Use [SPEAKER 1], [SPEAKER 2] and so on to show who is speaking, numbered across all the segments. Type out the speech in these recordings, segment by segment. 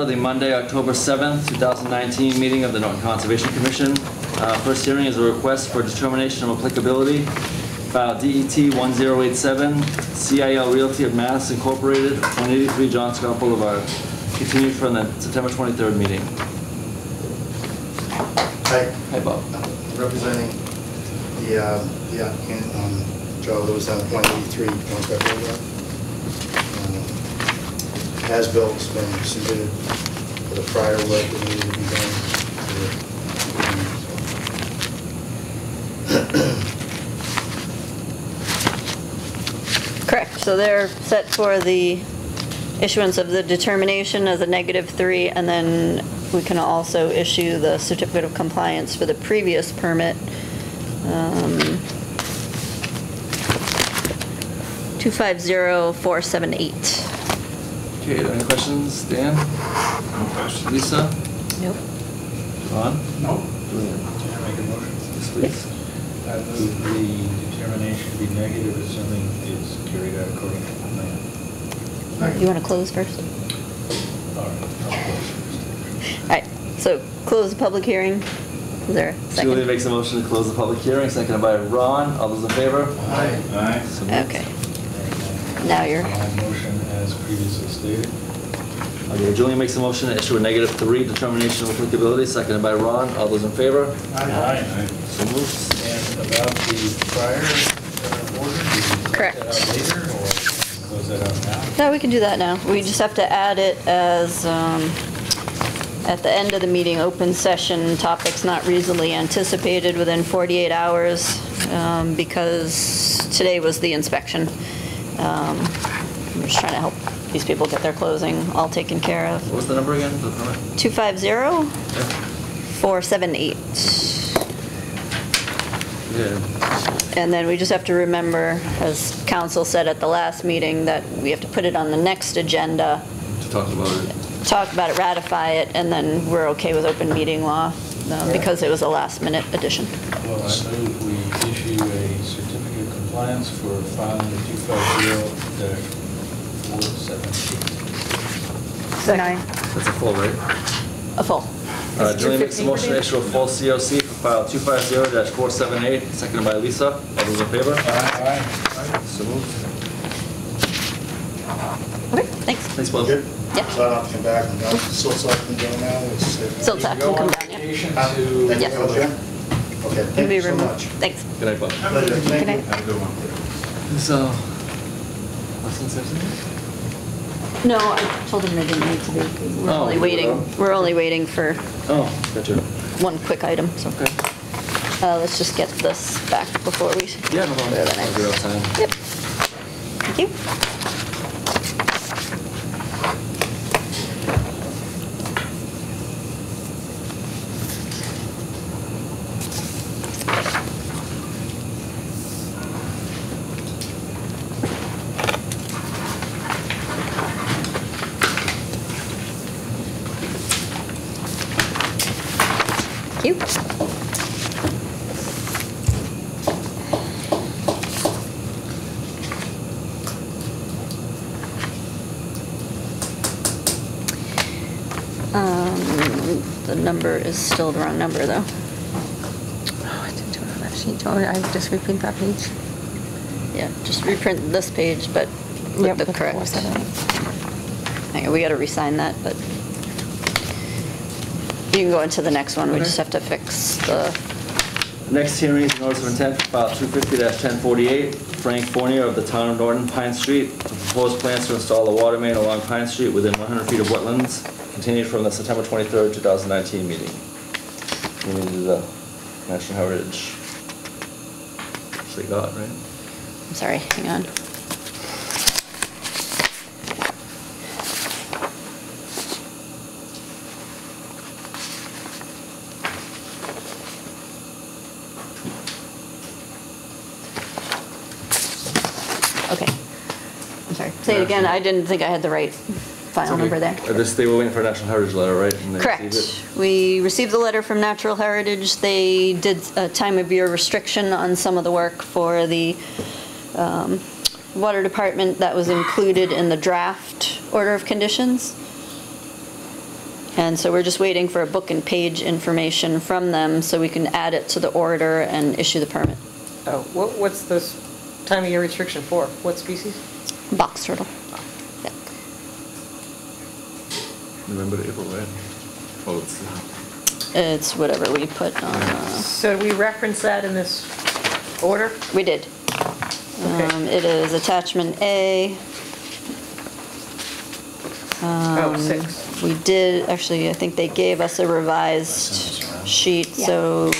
[SPEAKER 1] order the Monday, October 7th, 2019 meeting of the Norton Conservation Commission. Uh, First hearing is a request for determination of applicability, file DET 1087, CIL Realty of Mass Incorporated, 183 John Scott Boulevard, continued from the September 23rd meeting.
[SPEAKER 2] Hi,
[SPEAKER 1] Hi, Bob.
[SPEAKER 2] representing the uh, the applicant, um, Joe Lewis, on 183 North Beverly Road. Um, As-built's been submitted for the prior work that needed to be done.
[SPEAKER 3] Correct, so they're set for the issuance of the determination as a negative three, and then we can also issue the certificate of compliance for the previous permit. um, 250478.
[SPEAKER 1] Okay, any questions? Dan? No questions. Lisa?
[SPEAKER 3] Nope.
[SPEAKER 1] Ron?
[SPEAKER 4] No.
[SPEAKER 1] Julian?
[SPEAKER 4] Can I make a motion?
[SPEAKER 1] Yes, please.
[SPEAKER 4] Uh, I move the determination to be negative, assuming it's carried out according to plan.
[SPEAKER 3] You want to close first?
[SPEAKER 4] All right, I'll close first.
[SPEAKER 3] All right, so close the public hearing. Is there a
[SPEAKER 1] Julian
[SPEAKER 3] second?
[SPEAKER 1] makes a motion to close the public hearing, seconded by Ron. All those in favor?
[SPEAKER 4] Aye. Aye.
[SPEAKER 1] So moved.
[SPEAKER 3] Okay, Now you're-
[SPEAKER 4] My motion as previously stated.
[SPEAKER 1] Okay, Julian makes a motion to issue a negative three determination of applicability, seconded by Ron. All those in favor?
[SPEAKER 4] Aye.
[SPEAKER 1] So moved.
[SPEAKER 4] And about the prior uh, order, do you close
[SPEAKER 3] Correct.
[SPEAKER 4] that out later, or close that out now?
[SPEAKER 3] No, we can do that now. We just have to add it as, um, at the end of the meeting, open session, topics not reasonably anticipated within 48 hours, um, because today was the inspection. Um, I'm just trying to help these people get their closing all taken care of.
[SPEAKER 1] What was the number again
[SPEAKER 3] 250-478.
[SPEAKER 1] Yeah.
[SPEAKER 3] And then we just have to remember, as council said at the last meeting, that we have to put it on the next agenda,
[SPEAKER 1] To talk about it.
[SPEAKER 3] talk about it, ratify it, and then we're okay with open meeting law uh, because it was a last minute addition.
[SPEAKER 4] Well, I move we issue a certificate of compliance for filing the 250
[SPEAKER 3] Second.
[SPEAKER 1] That's a full, right?
[SPEAKER 3] A full.
[SPEAKER 1] Uh, Julian makes a motion to issue a full COC for file 250-478, seconded by Lisa. All those in favor?
[SPEAKER 4] Aye.
[SPEAKER 1] So moved.
[SPEAKER 3] Okay, thanks.
[SPEAKER 1] Thanks, Bob.
[SPEAKER 2] Yep.
[SPEAKER 3] Yeah.
[SPEAKER 2] So I don't have to come back and go, so it's like, go now, it's safe.
[SPEAKER 3] So
[SPEAKER 4] that
[SPEAKER 3] will come down, yeah.
[SPEAKER 2] Thank you, Yep. Okay, thank you so much.
[SPEAKER 3] Thanks.
[SPEAKER 1] Good night, Bob.
[SPEAKER 3] Good night.
[SPEAKER 4] Have a good one.
[SPEAKER 1] So, last one,
[SPEAKER 3] no, I told him they didn't need to be. We're
[SPEAKER 1] Oh,
[SPEAKER 3] only waiting, we're only waiting for
[SPEAKER 1] Oh, gotcha.
[SPEAKER 3] one quick item, so.
[SPEAKER 1] Okay.
[SPEAKER 3] Uh, let's just get this back before we.
[SPEAKER 1] Yeah, no problem.
[SPEAKER 3] go to the
[SPEAKER 1] I'll
[SPEAKER 3] next.
[SPEAKER 1] give it time.
[SPEAKER 3] Yep. Thank you. Thank you. Um, The number is still the wrong number, though.
[SPEAKER 5] Oh, I didn't do it on that sheet. Oh, I just reprint that page.
[SPEAKER 3] Yeah, just reprint this page, but with the
[SPEAKER 5] the
[SPEAKER 3] correct.
[SPEAKER 5] 478.
[SPEAKER 3] Hang on, we gotta re-sign that, but you can go into the next one, we
[SPEAKER 1] Okay.
[SPEAKER 3] just have to fix the,
[SPEAKER 1] Next hearing is notice of intent, file 250-1048, Frank Fournier of the town of Norton, Pine Street. Proposed plans to install a water main along Pine Street within 100 feet of wetlands, continued from the September 23rd, 2019 meeting. We need to do the National Heritage. Which they got, right?
[SPEAKER 3] I'm sorry, hang on. Okay. I'm sorry. Say it again, I didn't think I had the right file number there.
[SPEAKER 1] Uh, This, they were waiting for a National Heritage letter, right? And they received
[SPEAKER 3] Correct. We received the letter from Natural Heritage. They did a time of year restriction on some of the work for the um, water department that was included in the draft order of conditions. And so we're just waiting for a book and page information from them so we can add it to the order and issue the permit.
[SPEAKER 5] Oh, what, what's this time of year restriction for? What species?
[SPEAKER 3] Box turtle. Yeah.
[SPEAKER 1] November to April, right? Oh, it's,
[SPEAKER 3] It's whatever we put on, uh,
[SPEAKER 5] So do we reference that in this order?
[SPEAKER 3] we did.
[SPEAKER 5] Okay.
[SPEAKER 3] Um, It is attachment A.
[SPEAKER 5] Oh,
[SPEAKER 3] Um,
[SPEAKER 5] six.
[SPEAKER 3] We did, actually, I think they gave us a revised sheet, so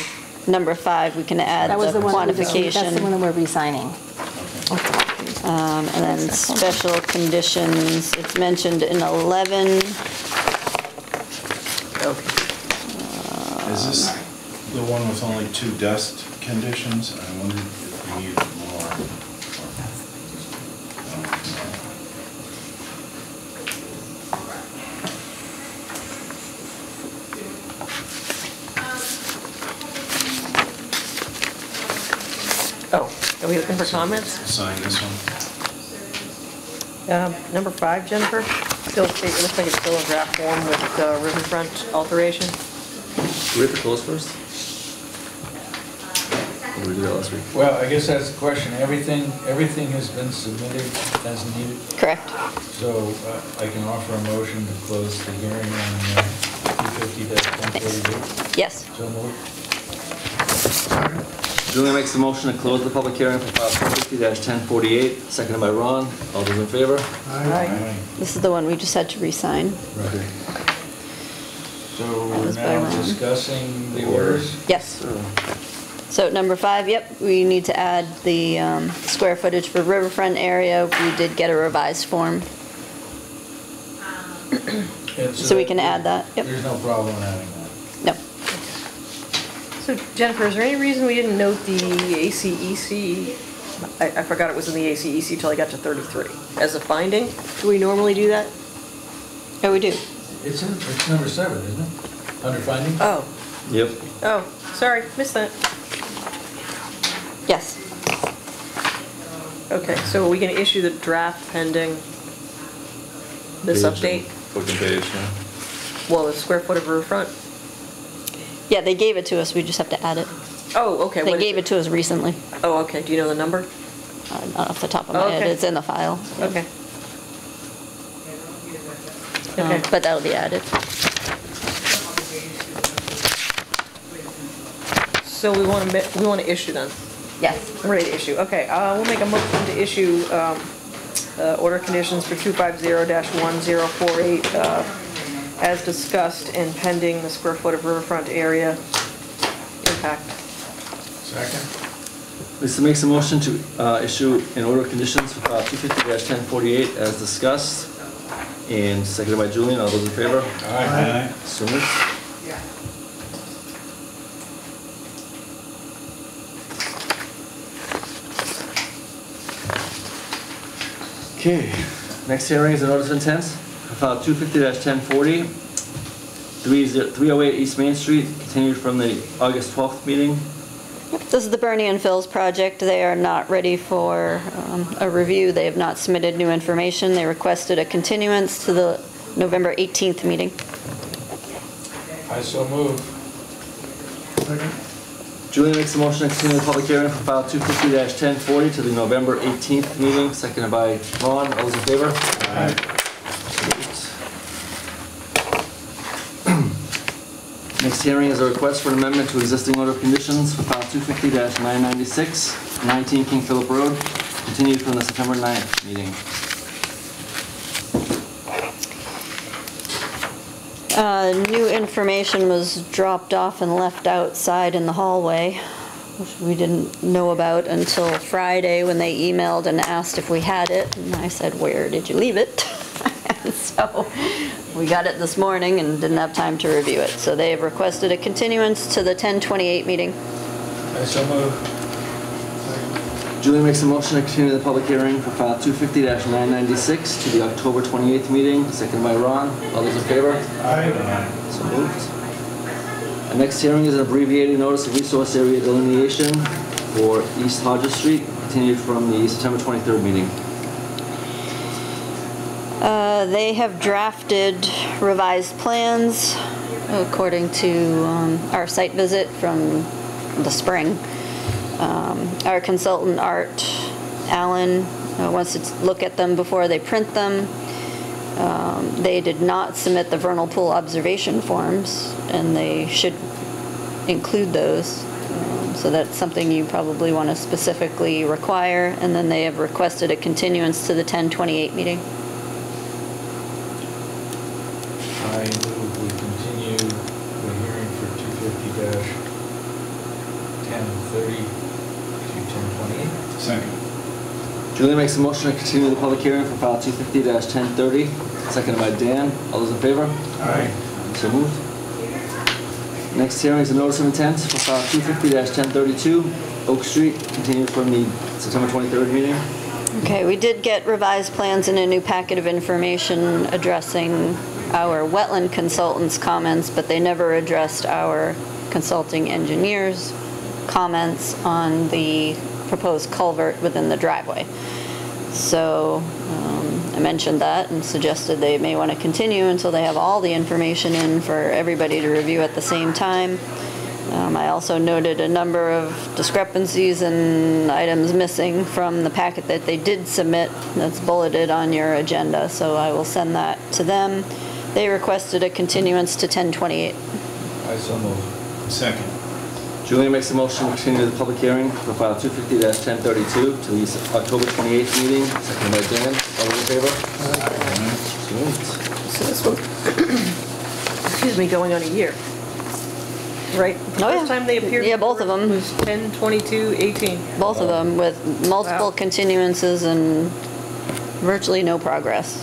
[SPEAKER 3] number five, we can add
[SPEAKER 6] That was
[SPEAKER 3] the
[SPEAKER 6] the one, that we-
[SPEAKER 3] quantification.
[SPEAKER 6] that's the one that we're re-signing.
[SPEAKER 3] Um, And then special conditions, it's mentioned in 11.
[SPEAKER 7] Is this the one with only two dust conditions? I wonder if we need more.
[SPEAKER 5] Oh, are we looking for comments?
[SPEAKER 7] Sign this one?
[SPEAKER 5] Um, Number five, Jennifer, still, it looks like it's still a draft form with uh, riverfront alteration.
[SPEAKER 1] do we have to close first? Or did we do that last week?
[SPEAKER 4] Well, I guess that's the question. Everything, everything has been submitted as needed,
[SPEAKER 3] Correct.
[SPEAKER 4] so uh, I can offer a motion to close the hearing on uh, 250-148.
[SPEAKER 3] Yes.
[SPEAKER 4] So moved.
[SPEAKER 1] Julie makes the motion to close the public hearing for file two fifty ten forty-eight, seconded by Ron. All those in favor?
[SPEAKER 5] Aye.
[SPEAKER 3] This is the one we just had to re-sign.
[SPEAKER 4] Right. So
[SPEAKER 3] That
[SPEAKER 4] we're
[SPEAKER 3] was by
[SPEAKER 4] now
[SPEAKER 3] Ron.
[SPEAKER 4] discussing the orders.
[SPEAKER 3] Yes.
[SPEAKER 1] So,
[SPEAKER 3] So number five, yep, we need to add the um, square footage for riverfront area. We did get a revised form,
[SPEAKER 4] And
[SPEAKER 3] so we can add that. Yep.
[SPEAKER 4] There's no problem in adding that.
[SPEAKER 3] No.
[SPEAKER 5] So Jennifer, is there any reason we didn't note the ACEC? I, I forgot it was in the ACEC till I got to 33. As a finding, do we normally do that?
[SPEAKER 3] Oh, we do.
[SPEAKER 4] It's in, it's number seven, isn't it? Under finding?
[SPEAKER 5] Oh,
[SPEAKER 1] Yep.
[SPEAKER 5] oh, sorry, missed that.
[SPEAKER 3] Yes.
[SPEAKER 5] Okay, so are we gonna issue the draft pending this
[SPEAKER 1] Page
[SPEAKER 5] update?
[SPEAKER 1] and- Book and page, yeah.
[SPEAKER 5] Well, the square foot of riverfront?
[SPEAKER 3] Yeah, they gave it to us, we just have to add it.
[SPEAKER 5] Oh, okay.
[SPEAKER 3] They
[SPEAKER 5] what is
[SPEAKER 3] gave it to us recently,
[SPEAKER 5] Oh, okay, do you know the number?
[SPEAKER 3] Uh, not off the top of
[SPEAKER 5] Oh,
[SPEAKER 3] my head,
[SPEAKER 5] okay.
[SPEAKER 3] it's in the file.
[SPEAKER 5] Okay.
[SPEAKER 3] Um,
[SPEAKER 5] Okay.
[SPEAKER 3] But that'll be added.
[SPEAKER 5] So we wanna, we wanna issue then?
[SPEAKER 3] Yes.
[SPEAKER 5] Ready to issue, okay, uh, we'll make a motion to issue, um, uh, order conditions for two five zero one zero four eight, uh, as discussed in pending the square foot of riverfront area impact.
[SPEAKER 4] Second?
[SPEAKER 1] Lisa makes a motion to uh, issue an order of conditions for file two fifty ten forty-eight as discussed, and seconded by Julian. All those in favor?
[SPEAKER 4] Aye.
[SPEAKER 1] So moved. Okay, next hearing is a notice of intent, file two fifty ten forty, three oh eight East Main Street, continued from the August twelfth meeting.
[SPEAKER 3] This is the Bernie and Phil's project. They are not ready for um, a review. They have not submitted new information. They requested a continuance to the November 18th meeting.
[SPEAKER 4] I so move. Second.
[SPEAKER 1] Julian makes a motion to continue the public hearing for file 250-1040 to the November eighteenth meeting, seconded by Ron. All those in favor? Next hearing is a request for an amendment to existing order of conditions for file two fifty nine ninety-six, nineteen King Philip Road, continued from the September 9th meeting.
[SPEAKER 3] Uh, New information was dropped off and left outside in the hallway, which we didn't know about until Friday when they emailed and asked if we had it. And I said, where did you leave it? And So we got it this morning and didn't have time to review it. So they have requested a continuance to the 1028 meeting.
[SPEAKER 4] I so move.
[SPEAKER 1] Julian makes a motion to continue the public hearing for file two fifty nine ninety-six to the October twenty-eighth meeting, seconded by Ron. All those in favor?
[SPEAKER 4] Aye.
[SPEAKER 1] So moved. The next hearing is an abbreviated notice of resource area delineation for East Hodges Street, continued from the September 23rd meeting.
[SPEAKER 3] Uh, They have drafted revised plans according to um, our site visit from the spring. Um, Our consultant, Art Allen, uh, wants to look at them before they print them. Um, They did not submit the vernal pool observation forms, and they should include those. Um, So that's something you probably want to specifically require. And then they have requested a continuance to the 1028 meeting.
[SPEAKER 4] I move we continue the hearing for two fifty ten thirty to ten twenty-eight.
[SPEAKER 7] Second.
[SPEAKER 1] Julie makes a motion to continue the public hearing for file 250-1030, seconded by Dan. All those in favor?
[SPEAKER 7] Aye.
[SPEAKER 1] So moved. Next hearing is a notice of intent for file 250-1032, Oak Street, continued from the September 23rd meeting.
[SPEAKER 3] Okay, we did get revised plans and a new packet of information addressing our wetland consultant's comments, but they never addressed our consulting engineer's comments on the proposed culvert within the driveway. So um, I mentioned that and suggested they may want to continue until they have all the information in for everybody to review at the same time. Um, I also noted a number of discrepancies and items missing from the packet that they did submit that's bulleted on your agenda, so I will send that to them. They requested a continuance to 1028.
[SPEAKER 4] I so move.
[SPEAKER 7] Second.
[SPEAKER 1] Julie makes a motion to continue the public hearing for file 250-1032 to the October 28th meeting, seconded by Dan. All those in favor? So.
[SPEAKER 5] So this one, excuse me, going on a year. Right? The
[SPEAKER 3] Oh, yeah.
[SPEAKER 5] First time they appeared.
[SPEAKER 3] Yeah, both of them.
[SPEAKER 5] Was 10, 22, 18.
[SPEAKER 3] Both of them with multiple
[SPEAKER 5] Wow.
[SPEAKER 3] continuances and virtually no progress.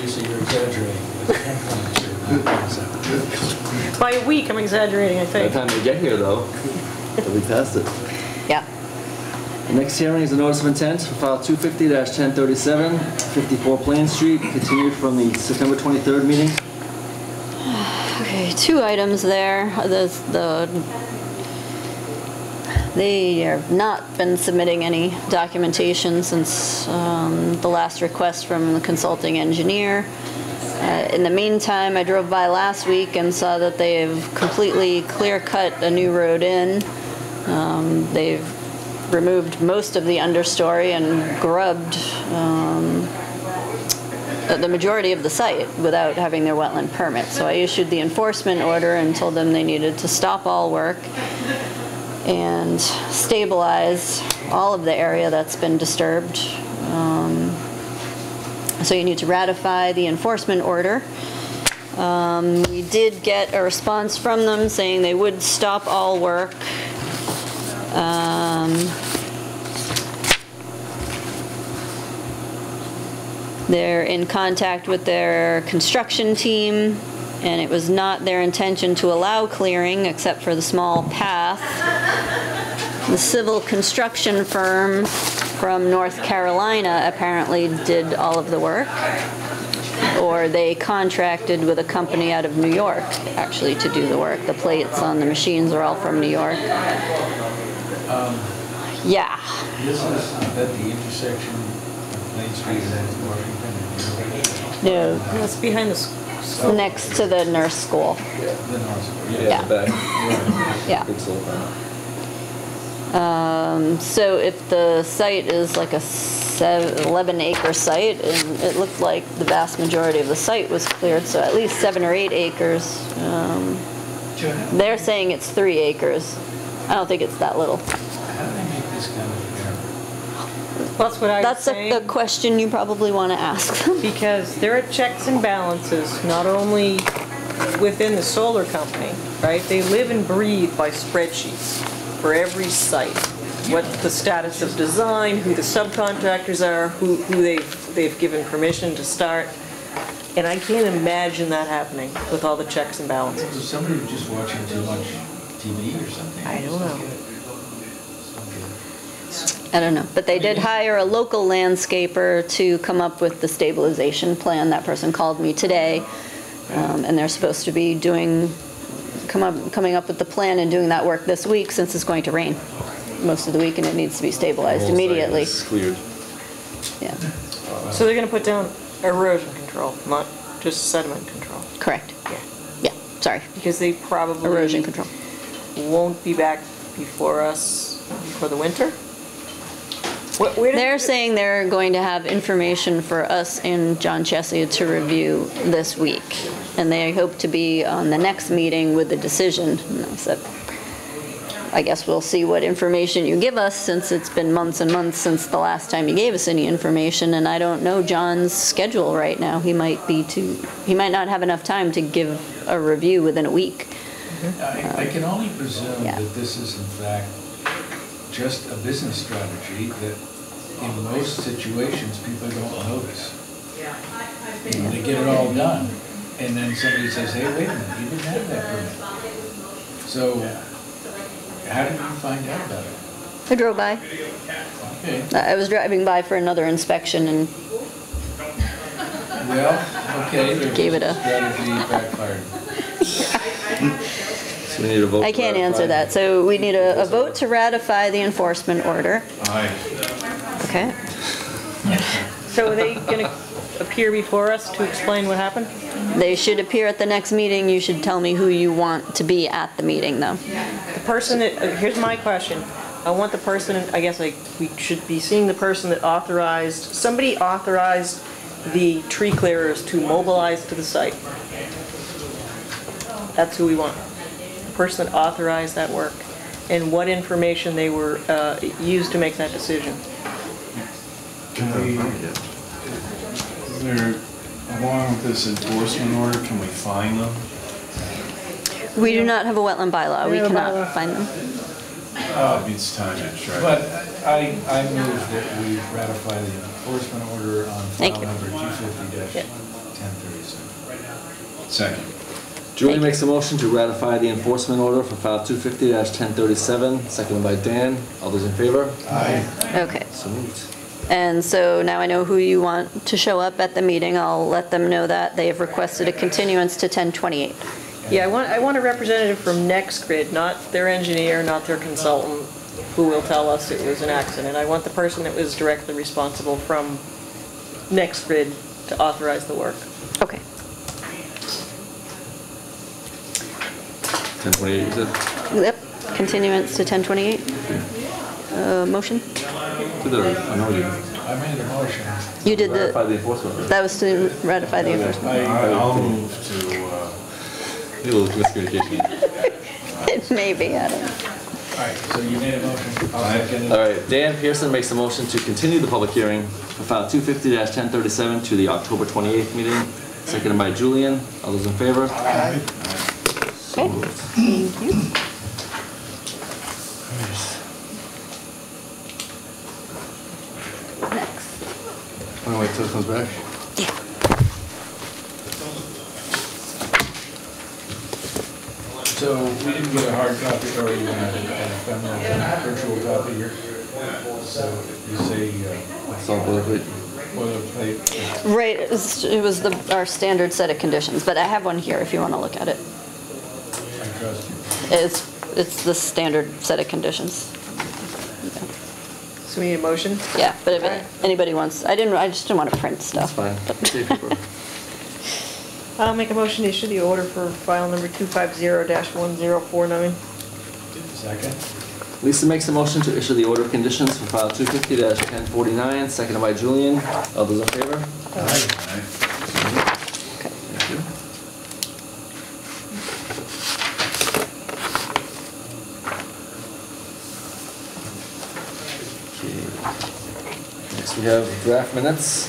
[SPEAKER 4] Lisa, you're exaggerating. It's 10.2.
[SPEAKER 5] By a week, I'm exaggerating, I think.
[SPEAKER 1] By the
[SPEAKER 5] think.
[SPEAKER 1] time they get here, though, they'll be past it.
[SPEAKER 3] Yeah.
[SPEAKER 1] The next hearing is a notice of intent for file 250-1037, 54 Plain Street, continued from the September 23rd meeting.
[SPEAKER 3] Okay, two items there. There's the, they have not been submitting any documentation since um, the last request from the consulting engineer. Uh, In the meantime, I drove by last week and saw that they've completely clear-cut a new road in. Um, They've removed most of the understory and grubbed um, the the majority of the site without having their wetland permit. So I issued the enforcement order and told them they needed to stop all work and stabilize all of the area that's been disturbed. Um, So you need to ratify the enforcement order. Um, We did get a response from them saying they would stop all work. Um, They're in contact with their construction team, and it was not their intention to allow clearing except for the small path. The civil construction firm from North Carolina apparently did all of the work, or they contracted with a company out of New York, actually, to do the work. The plates on the machines are all from New York. Yeah.
[SPEAKER 4] This is at the intersection of Plain Street and Washington.
[SPEAKER 3] No,
[SPEAKER 5] No, It's behind the, s-
[SPEAKER 3] next to the nurse school.
[SPEAKER 4] The North.
[SPEAKER 3] Yeah.
[SPEAKER 1] Back.
[SPEAKER 3] Yeah.
[SPEAKER 1] Big solar panel.
[SPEAKER 3] Um, So if the site is like a sev- 11 acre site, and it looked like the vast majority of the site was cleared, so at least seven or eight acres. Um, They're saying it's three acres. I don't think it's that little.
[SPEAKER 4] How do they make this kind of
[SPEAKER 5] that's what I was
[SPEAKER 3] That's a-
[SPEAKER 5] saying.
[SPEAKER 3] the question you probably want to ask them.
[SPEAKER 5] Because there are checks and balances, not only within the solar company, right? They live and breathe by spreadsheets for every site. What the status of design, who the subcontractors are, who, who they've, they've given permission to start. And I can't imagine that happening with all the checks and balances.
[SPEAKER 4] Was somebody just watching too much TV or something?
[SPEAKER 5] I don't know.
[SPEAKER 3] I don't know. But they did hire a local landscaper to come up with the stabilization plan. That person called me today, um, and they're supposed to be doing, come up, coming up with the plan and doing that work this week since it's going to rain most of the week and it needs to be stabilized
[SPEAKER 1] Whole site
[SPEAKER 3] immediately.
[SPEAKER 1] is Cleared.
[SPEAKER 3] Yeah.
[SPEAKER 5] So they're gonna put down Erosion control, not just sediment control.
[SPEAKER 3] Correct.
[SPEAKER 5] Yeah.
[SPEAKER 3] Yeah, sorry.
[SPEAKER 5] Because they probably.
[SPEAKER 3] Erosion control.
[SPEAKER 5] Won't be back before us, before the winter? Wh- Where
[SPEAKER 3] They're saying they're going to have information for us and John Chesia to review this week. And they hope to be on the next meeting with the decision. And I said, I guess we'll see what information you give us since it's been months and months since the last time you gave us any information. And I don't know John's schedule right now. He might be too, he might not have enough time to give a review within a week.
[SPEAKER 4] I I can only presume
[SPEAKER 3] Yeah.
[SPEAKER 4] that this is in fact just a business strategy that in most situations, people don't notice. You know, They get it all done, and then somebody says, hey, wait a minute, you didn't have that permit. So how did you find out about it?
[SPEAKER 3] I drove by.
[SPEAKER 4] Okay,
[SPEAKER 3] I was driving by for another inspection and
[SPEAKER 4] well, okay, there's
[SPEAKER 3] Gave it a-
[SPEAKER 4] strategy backfired.
[SPEAKER 1] So we need a vote.
[SPEAKER 3] I
[SPEAKER 1] to
[SPEAKER 3] can't answer that. So we need a, a vote to ratify the enforcement order.
[SPEAKER 7] Aye.
[SPEAKER 3] Okay.
[SPEAKER 5] So are they gonna appear before us to explain what happened?
[SPEAKER 3] They should appear at the next meeting. You should tell me who you want to be at the meeting, though.
[SPEAKER 5] The person that, uh, here's my question. I want the person, I guess like, we should be seeing the person that authorized, somebody authorized the tree clearers to mobilize to the site. That's who we want. The person that authorized that work and what information they were, uh, used to make that decision.
[SPEAKER 7] Can we, is there, along with this enforcement order, can we find them?
[SPEAKER 3] We do not have a wetland bylaw. We
[SPEAKER 5] We have a
[SPEAKER 3] cannot
[SPEAKER 5] uh,
[SPEAKER 3] find them.
[SPEAKER 7] Oh, it needs time to try.
[SPEAKER 4] But I, I move that we ratify the enforcement order on
[SPEAKER 3] Thank
[SPEAKER 4] file
[SPEAKER 3] you.
[SPEAKER 4] number 250-1037.
[SPEAKER 7] Second.
[SPEAKER 1] Julie
[SPEAKER 3] Thank you.
[SPEAKER 1] makes a motion to ratify the enforcement order for file 250-1037, seconded by Dan. All those in favor?
[SPEAKER 7] Aye.
[SPEAKER 3] Okay.
[SPEAKER 1] So moved.
[SPEAKER 3] And so now I know who you want to show up at the meeting. I'll let them know that. They have requested a continuance to 1028.
[SPEAKER 5] Yeah, I want, I want a representative from NextGrid, not their engineer, not their consultant, who will tell us it was an accident. I want the person that was directly responsible from NextGrid to authorize the work.
[SPEAKER 3] Okay.
[SPEAKER 1] 1028, you said?
[SPEAKER 3] Yep. Continuance to 1028. Uh, motion?
[SPEAKER 1] Did the- I know you.
[SPEAKER 4] I made the motion.
[SPEAKER 3] You did
[SPEAKER 1] Ratify
[SPEAKER 3] the,
[SPEAKER 1] the enforcement order.
[SPEAKER 3] that was to ratify the enforcement.
[SPEAKER 4] I-
[SPEAKER 7] I- I'll move to, uh,
[SPEAKER 1] Need a little miscommunication.
[SPEAKER 3] It may be, I don't know.
[SPEAKER 4] All right, so you made a motion. I'll second it.
[SPEAKER 1] All right, Dan Pearson makes a motion to continue the public hearing for file 250-1037 to the October 28th meeting, seconded by Julian. All those in favor?
[SPEAKER 3] Okay. Thank you. Next.
[SPEAKER 1] Want to wait till it comes back?
[SPEAKER 4] So we didn't get a hard copy or even a an ephemeral virtual copy here. So you say uh,
[SPEAKER 1] It's all boilerplate.
[SPEAKER 4] boilerplate.
[SPEAKER 3] Right, it was, it was the, our standard set of conditions, but I have one here if you want to look at it.
[SPEAKER 4] I trust you.
[SPEAKER 3] It's, it's the standard set of conditions.
[SPEAKER 5] So we need a motion?
[SPEAKER 3] Yeah, but if anybody wants, I didn't, I just didn't want to print stuff.
[SPEAKER 1] That's fine.
[SPEAKER 5] I'll make a motion to issue the order for file number 250-1049.
[SPEAKER 4] Second?
[SPEAKER 1] Lisa makes a motion to issue the order of conditions for file 250-1049, seconded by Julian. All those in favor?
[SPEAKER 7] aye.
[SPEAKER 1] Thank you. Okay. Next, we have draft minutes,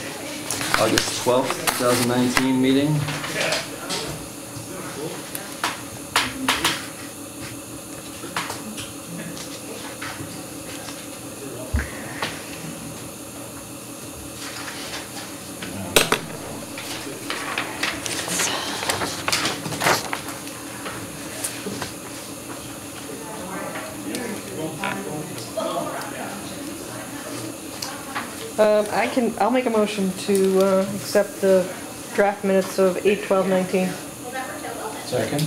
[SPEAKER 1] August 12th, 2019 meeting.
[SPEAKER 5] Um, I can, I'll make a motion to uh, accept the draft minutes of 8/12/19.
[SPEAKER 4] Second?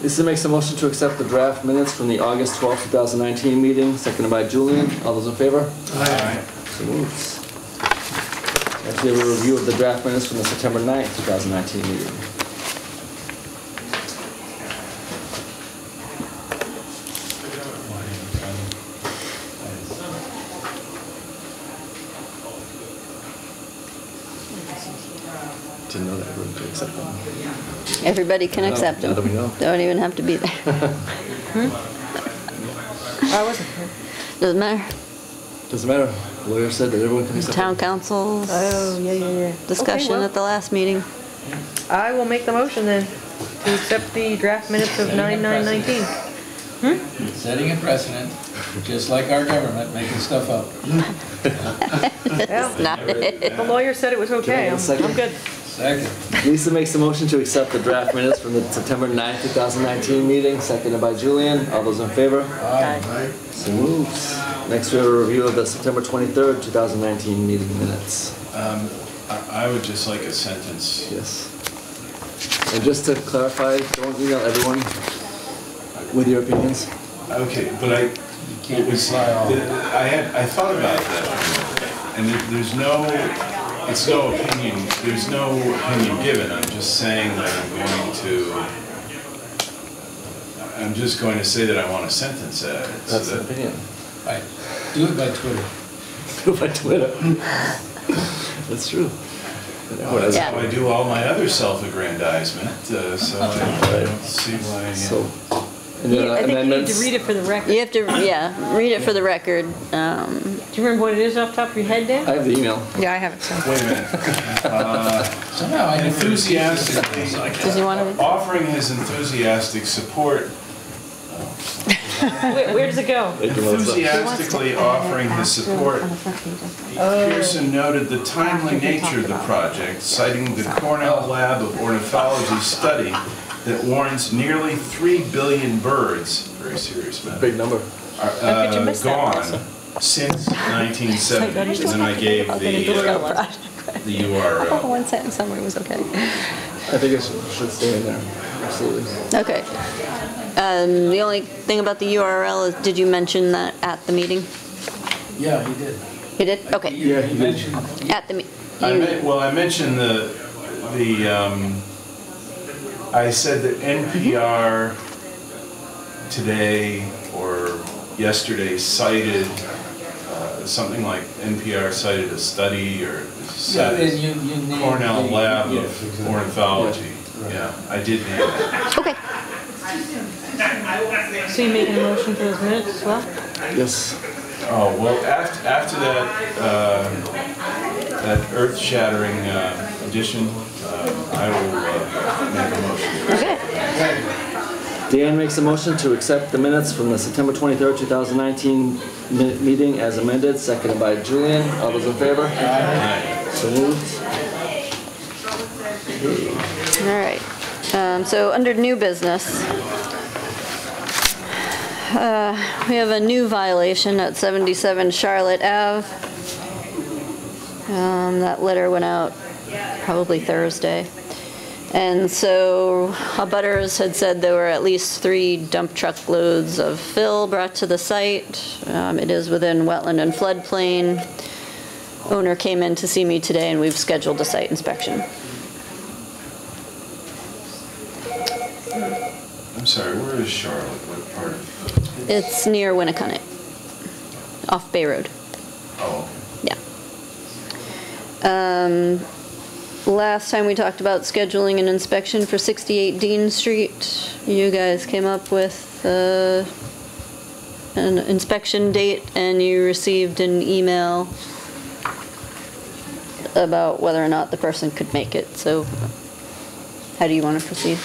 [SPEAKER 1] Lisa makes a motion to accept the draft minutes from the August 12th, 2019 meeting, seconded by Julian. All those in favor?
[SPEAKER 7] Aye.
[SPEAKER 1] So moves. Next, we a review of the draft minutes from the September 9th, 2019 meeting. Didn't know that everyone could accept them.
[SPEAKER 3] Everybody can accept them.
[SPEAKER 1] now that we know.
[SPEAKER 3] Don't even have to be there.
[SPEAKER 5] I wasn't here.
[SPEAKER 3] Doesn't matter.
[SPEAKER 1] Doesn't matter. Lawyer said that everyone can accept
[SPEAKER 3] Town
[SPEAKER 1] them.
[SPEAKER 3] council's
[SPEAKER 5] Oh, yeah, yeah, yeah.
[SPEAKER 3] discussion
[SPEAKER 5] Okay, well,
[SPEAKER 3] at the last meeting.
[SPEAKER 5] I will make the motion then to accept the draft minutes of nine nine nineteen.
[SPEAKER 4] Setting a precedent, just like our government, making stuff up.
[SPEAKER 5] Yeah,
[SPEAKER 3] Not it.
[SPEAKER 5] the lawyer said it was okay.
[SPEAKER 1] Can I
[SPEAKER 5] I'm,
[SPEAKER 1] second?
[SPEAKER 5] I'm good.
[SPEAKER 4] Second.
[SPEAKER 1] Lisa makes a motion to accept the draft minutes from the September 9th, 2019 meeting, seconded by Julian. All those in favor?
[SPEAKER 4] Aye.
[SPEAKER 1] So moves. Next, we have a review of the September 23rd, 2019 meeting minutes.
[SPEAKER 7] Um, I I would just like a sentence.
[SPEAKER 1] Yes. And just to clarify, don't email everyone with your opinions.
[SPEAKER 7] Okay, but I,
[SPEAKER 4] You can't
[SPEAKER 7] it was,
[SPEAKER 4] reply all.
[SPEAKER 7] I had, I thought about that. And there- there's no, it's no opinion, there's no opinion given. I'm just saying that I'm going to, I'm just going to say that I want a sentence added. so
[SPEAKER 1] That's an
[SPEAKER 7] that-
[SPEAKER 1] opinion.
[SPEAKER 4] I Do it by Twitter.
[SPEAKER 1] Do it by Twitter. That's true. And everyone has-
[SPEAKER 7] That's how I do all my other self-aggrandizement, uh, so I I don't see why. uh,
[SPEAKER 1] So, and then
[SPEAKER 5] I think you need to
[SPEAKER 1] amendments.
[SPEAKER 5] read it for the record.
[SPEAKER 3] You have to, yeah, read it for the record. Um,
[SPEAKER 5] Do you remember what it is off the top of your head, Dan?
[SPEAKER 1] I have the email.
[SPEAKER 5] Yeah, I have it, so.
[SPEAKER 7] Wait a minute.
[SPEAKER 4] Somehow I never received this.
[SPEAKER 7] Enthusiastically,
[SPEAKER 3] Does he want to?
[SPEAKER 7] offering his enthusiastic support
[SPEAKER 5] Where, where does it go?
[SPEAKER 1] Thank you, Melissa.
[SPEAKER 7] Enthusiastically offering his support, Pearson noted the timely nature of the project, citing the Cornell Lab of Ornithology study that warns nearly 3 billion birds, very serious matter,
[SPEAKER 1] Big number.
[SPEAKER 7] are
[SPEAKER 5] How could you
[SPEAKER 7] uh,
[SPEAKER 5] miss that,
[SPEAKER 7] gone since 1970. And then I gave the uh, the
[SPEAKER 3] Oh,
[SPEAKER 7] URL.
[SPEAKER 3] one sentence summary was okay.
[SPEAKER 1] I think it should, should stay in there. Absolutely.
[SPEAKER 3] Okay. Um, the only thing about the URL is, did you mention that at the meeting?
[SPEAKER 4] Yeah, he did.
[SPEAKER 3] He did? Okay.
[SPEAKER 1] Yeah, he did.
[SPEAKER 4] mentioned,
[SPEAKER 3] At the, me-
[SPEAKER 7] I well, I mentioned the, the, um, I said that NPR today or yesterday cited, something like NPR cited a study or
[SPEAKER 4] yeah, and you, you named.
[SPEAKER 7] Cornell
[SPEAKER 4] the-
[SPEAKER 7] Lab
[SPEAKER 4] yes,
[SPEAKER 7] of
[SPEAKER 4] exactly.
[SPEAKER 7] Ornithology.
[SPEAKER 4] Right.
[SPEAKER 7] Yeah, I did name that.
[SPEAKER 3] okay.
[SPEAKER 5] So you making a motion for those minutes as well?
[SPEAKER 1] Yes.
[SPEAKER 7] Oh, well, after, after that, uh, that earth-shattering uh, addition, uh, I will uh, make a motion.
[SPEAKER 3] Okay.
[SPEAKER 1] Dan makes a motion to accept the minutes from the September 23rd, 2019 meeting as amended, seconded by Julian. All those in favor?
[SPEAKER 7] Aye.
[SPEAKER 1] So moved.
[SPEAKER 3] All right. Um, so under new business, uh, we have a new violation at 77 Charlotte Ave. Um, that letter went out probably Thursday. And so abutters had said there were at least three dump truck loads of fill brought to the site. Um, it is within wetland and floodplain. Owner came in to see me today and we've scheduled a site inspection.
[SPEAKER 7] I'm sorry, where is Charlotte? What part of?
[SPEAKER 3] It's near Winnicott, off Bay Road.
[SPEAKER 7] Oh,
[SPEAKER 3] Yeah. Um, last time we talked about scheduling an inspection for 68 Dean Street. You guys came up with, uh, an inspection date and you received an email about whether or not the person could make it, so how do you want to proceed?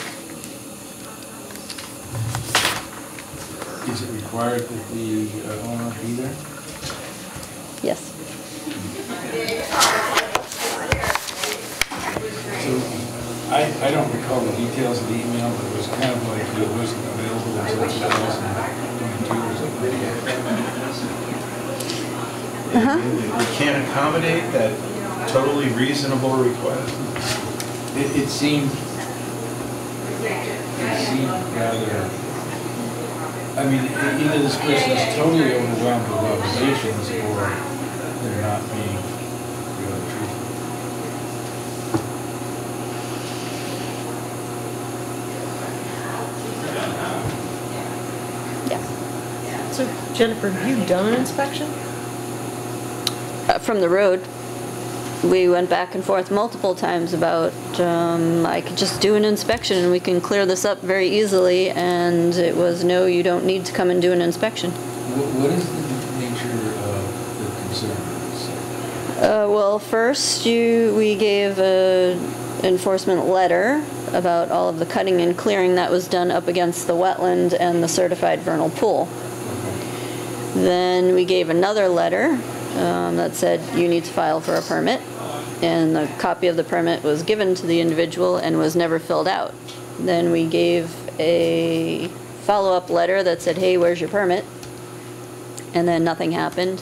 [SPEAKER 4] Is it required that the uh, owner be there?
[SPEAKER 3] Yes.
[SPEAKER 4] So, I, I don't recall the details of the email, but it was kind of like it wasn't available until 2022 or something like that.
[SPEAKER 7] we can't accommodate that totally reasonable request?
[SPEAKER 4] It, it seemed, it seemed rather, I mean, either this person is totally overwhelmed with obligations or they're not being really truthful.
[SPEAKER 5] Jennifer, have you done an inspection?
[SPEAKER 3] Uh, From the road, we went back and forth multiple times about, um, I could just do an inspection and we can clear this up very easily, and it was, no, you don't need to come and do an inspection.
[SPEAKER 4] What, what is the nature of the concern?
[SPEAKER 3] Uh, well, first you, we gave a enforcement letter about all of the cutting and clearing that was done up against the wetland and the certified vernal pool. Then we gave another letter um, that said you need to file for a permit, and a copy of the permit was given to the individual and was never filled out. Then we gave a follow-up letter that said, hey, where's your permit? And then nothing happened.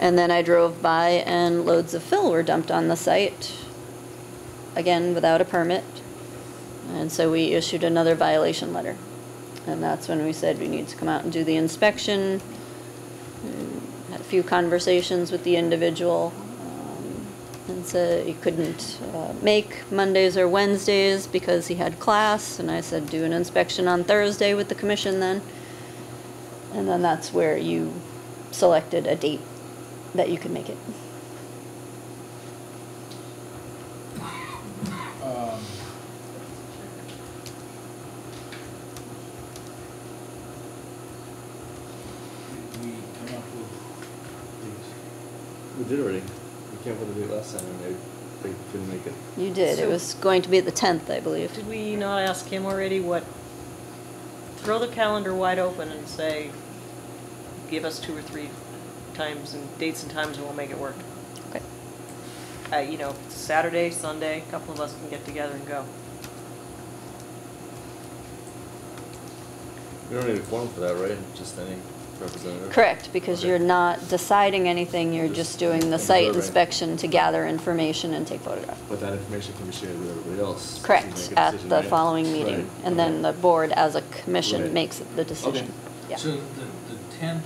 [SPEAKER 3] And then I drove by and loads of fill were dumped on the site, again, without a permit. And so we issued another violation letter. And that's when we said we need to come out and do the inspection. Had a few conversations with the individual. um, And said he couldn't uh, make Mondays or Wednesdays because he had class. And I said, do an inspection on Thursday with the commission then. And then that's where you selected a date that you could make it.
[SPEAKER 4] Um, did we come up with these?
[SPEAKER 1] We did already. We came up with a date last time and they, they couldn't make it.
[SPEAKER 3] You did. It was going to be the 10th, I believe.
[SPEAKER 5] Did we not ask him already what, throw the calendar wide open and say, give us two or three times and dates and times and we'll make it work.
[SPEAKER 3] Okay.
[SPEAKER 5] Uh, you know, Saturday, Sunday, a couple of us can get together and go.
[SPEAKER 1] We don't need a forum for that, right? Just any representative?
[SPEAKER 3] Correct, because
[SPEAKER 1] Okay.
[SPEAKER 3] you're not deciding anything, you're just doing the site
[SPEAKER 1] Observing.
[SPEAKER 3] inspection to gather information and take photographs.
[SPEAKER 1] But that information can be shared with everybody else. to
[SPEAKER 3] Correct,
[SPEAKER 1] make a
[SPEAKER 3] at
[SPEAKER 1] decision,
[SPEAKER 3] the
[SPEAKER 1] right?
[SPEAKER 3] following meeting.
[SPEAKER 1] Right,
[SPEAKER 3] And then
[SPEAKER 1] okay.
[SPEAKER 3] the board, as a commission,
[SPEAKER 1] Right.
[SPEAKER 3] makes the decision. Yeah.
[SPEAKER 4] So the, the tenth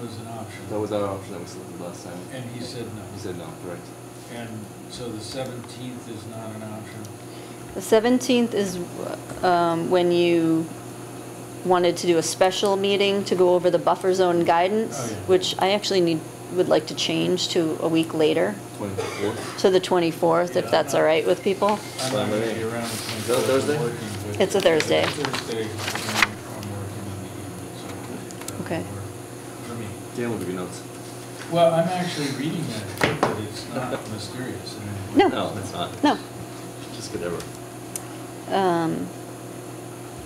[SPEAKER 4] was an option.
[SPEAKER 1] That was our option that we selected last time.
[SPEAKER 4] And he said no.
[SPEAKER 1] He said no, correct.
[SPEAKER 4] And so the seventeenth is not an option.
[SPEAKER 3] The 17th is um, when you wanted to do a special meeting to go over the buffer zone
[SPEAKER 4] Oh,
[SPEAKER 3] guidance,
[SPEAKER 4] yeah.
[SPEAKER 3] which I actually need, would like to change to a week later,
[SPEAKER 1] Twenty-fourth?
[SPEAKER 3] to the 24th, if
[SPEAKER 4] Yeah,
[SPEAKER 3] that's
[SPEAKER 4] I'm
[SPEAKER 3] all
[SPEAKER 4] not-
[SPEAKER 3] right with people.
[SPEAKER 4] I'm not gonna be around the
[SPEAKER 1] Is that a Thursday?
[SPEAKER 3] It's a Thursday.
[SPEAKER 4] Thursday, I'm I'm working in the evening, so. that would
[SPEAKER 3] Okay.
[SPEAKER 4] work For me.
[SPEAKER 1] Dan will give you notes.
[SPEAKER 4] Well, I'm actually reading that, but it's not mysterious. I
[SPEAKER 3] No.
[SPEAKER 4] mean,
[SPEAKER 1] No, it's not.
[SPEAKER 3] No.
[SPEAKER 1] Just whatever.
[SPEAKER 3] Um,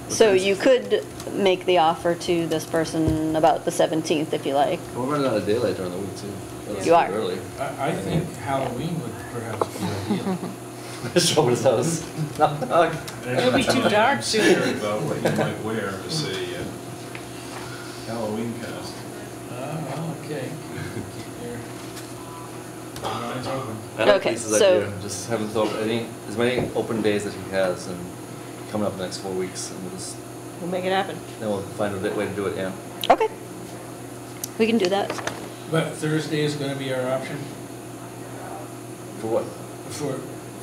[SPEAKER 3] So you could make the offer to this person about the 17th if you like.
[SPEAKER 1] We're running out of daylight during the week too. Let's
[SPEAKER 3] You are.
[SPEAKER 1] Early.
[SPEAKER 4] I, I think Halloween would perhaps be ideal.
[SPEAKER 1] Show his house. Knock, knock.
[SPEAKER 5] It'll be too dark soon.
[SPEAKER 6] About what you might wear to a uh, Halloween costume.
[SPEAKER 4] Well, okay. Keep your eyes open.
[SPEAKER 1] I like
[SPEAKER 3] Okay,
[SPEAKER 1] Lisa's
[SPEAKER 3] so-
[SPEAKER 1] idea. Just have him throw up any, as many open days that he has and coming up the next four weeks and we'll just,
[SPEAKER 5] We'll make it happen.
[SPEAKER 1] then we'll find a way to do it, yeah.
[SPEAKER 3] Okay. We can do that.
[SPEAKER 4] But Thursday is gonna be our option
[SPEAKER 1] For what?
[SPEAKER 4] for,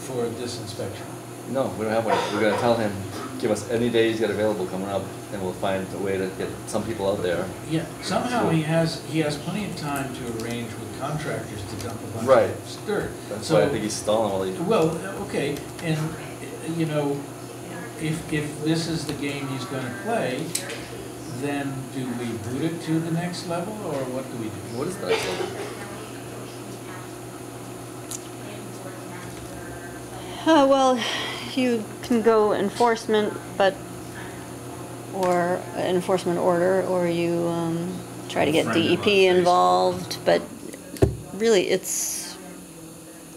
[SPEAKER 4] for this inspection.
[SPEAKER 1] No, we don't have one. We're gonna tell him, give us any day he's got available coming up and we'll find a way to get some people out there.
[SPEAKER 4] Yeah, somehow he has, he has plenty of time to arrange with contractors to dump a bunch
[SPEAKER 1] Right.
[SPEAKER 4] of dirt.
[SPEAKER 1] That's
[SPEAKER 4] So-
[SPEAKER 1] why I think he's stalling while he.
[SPEAKER 4] Well, okay, and, you know, if, if this is the game he's gonna play, then do we boot it to the next level, or what do we do?
[SPEAKER 1] What is that?
[SPEAKER 3] Uh, well, you can go enforcement, but, or enforcement order, or you um, try to get
[SPEAKER 6] Friend him on
[SPEAKER 3] DEP involved, but really, it's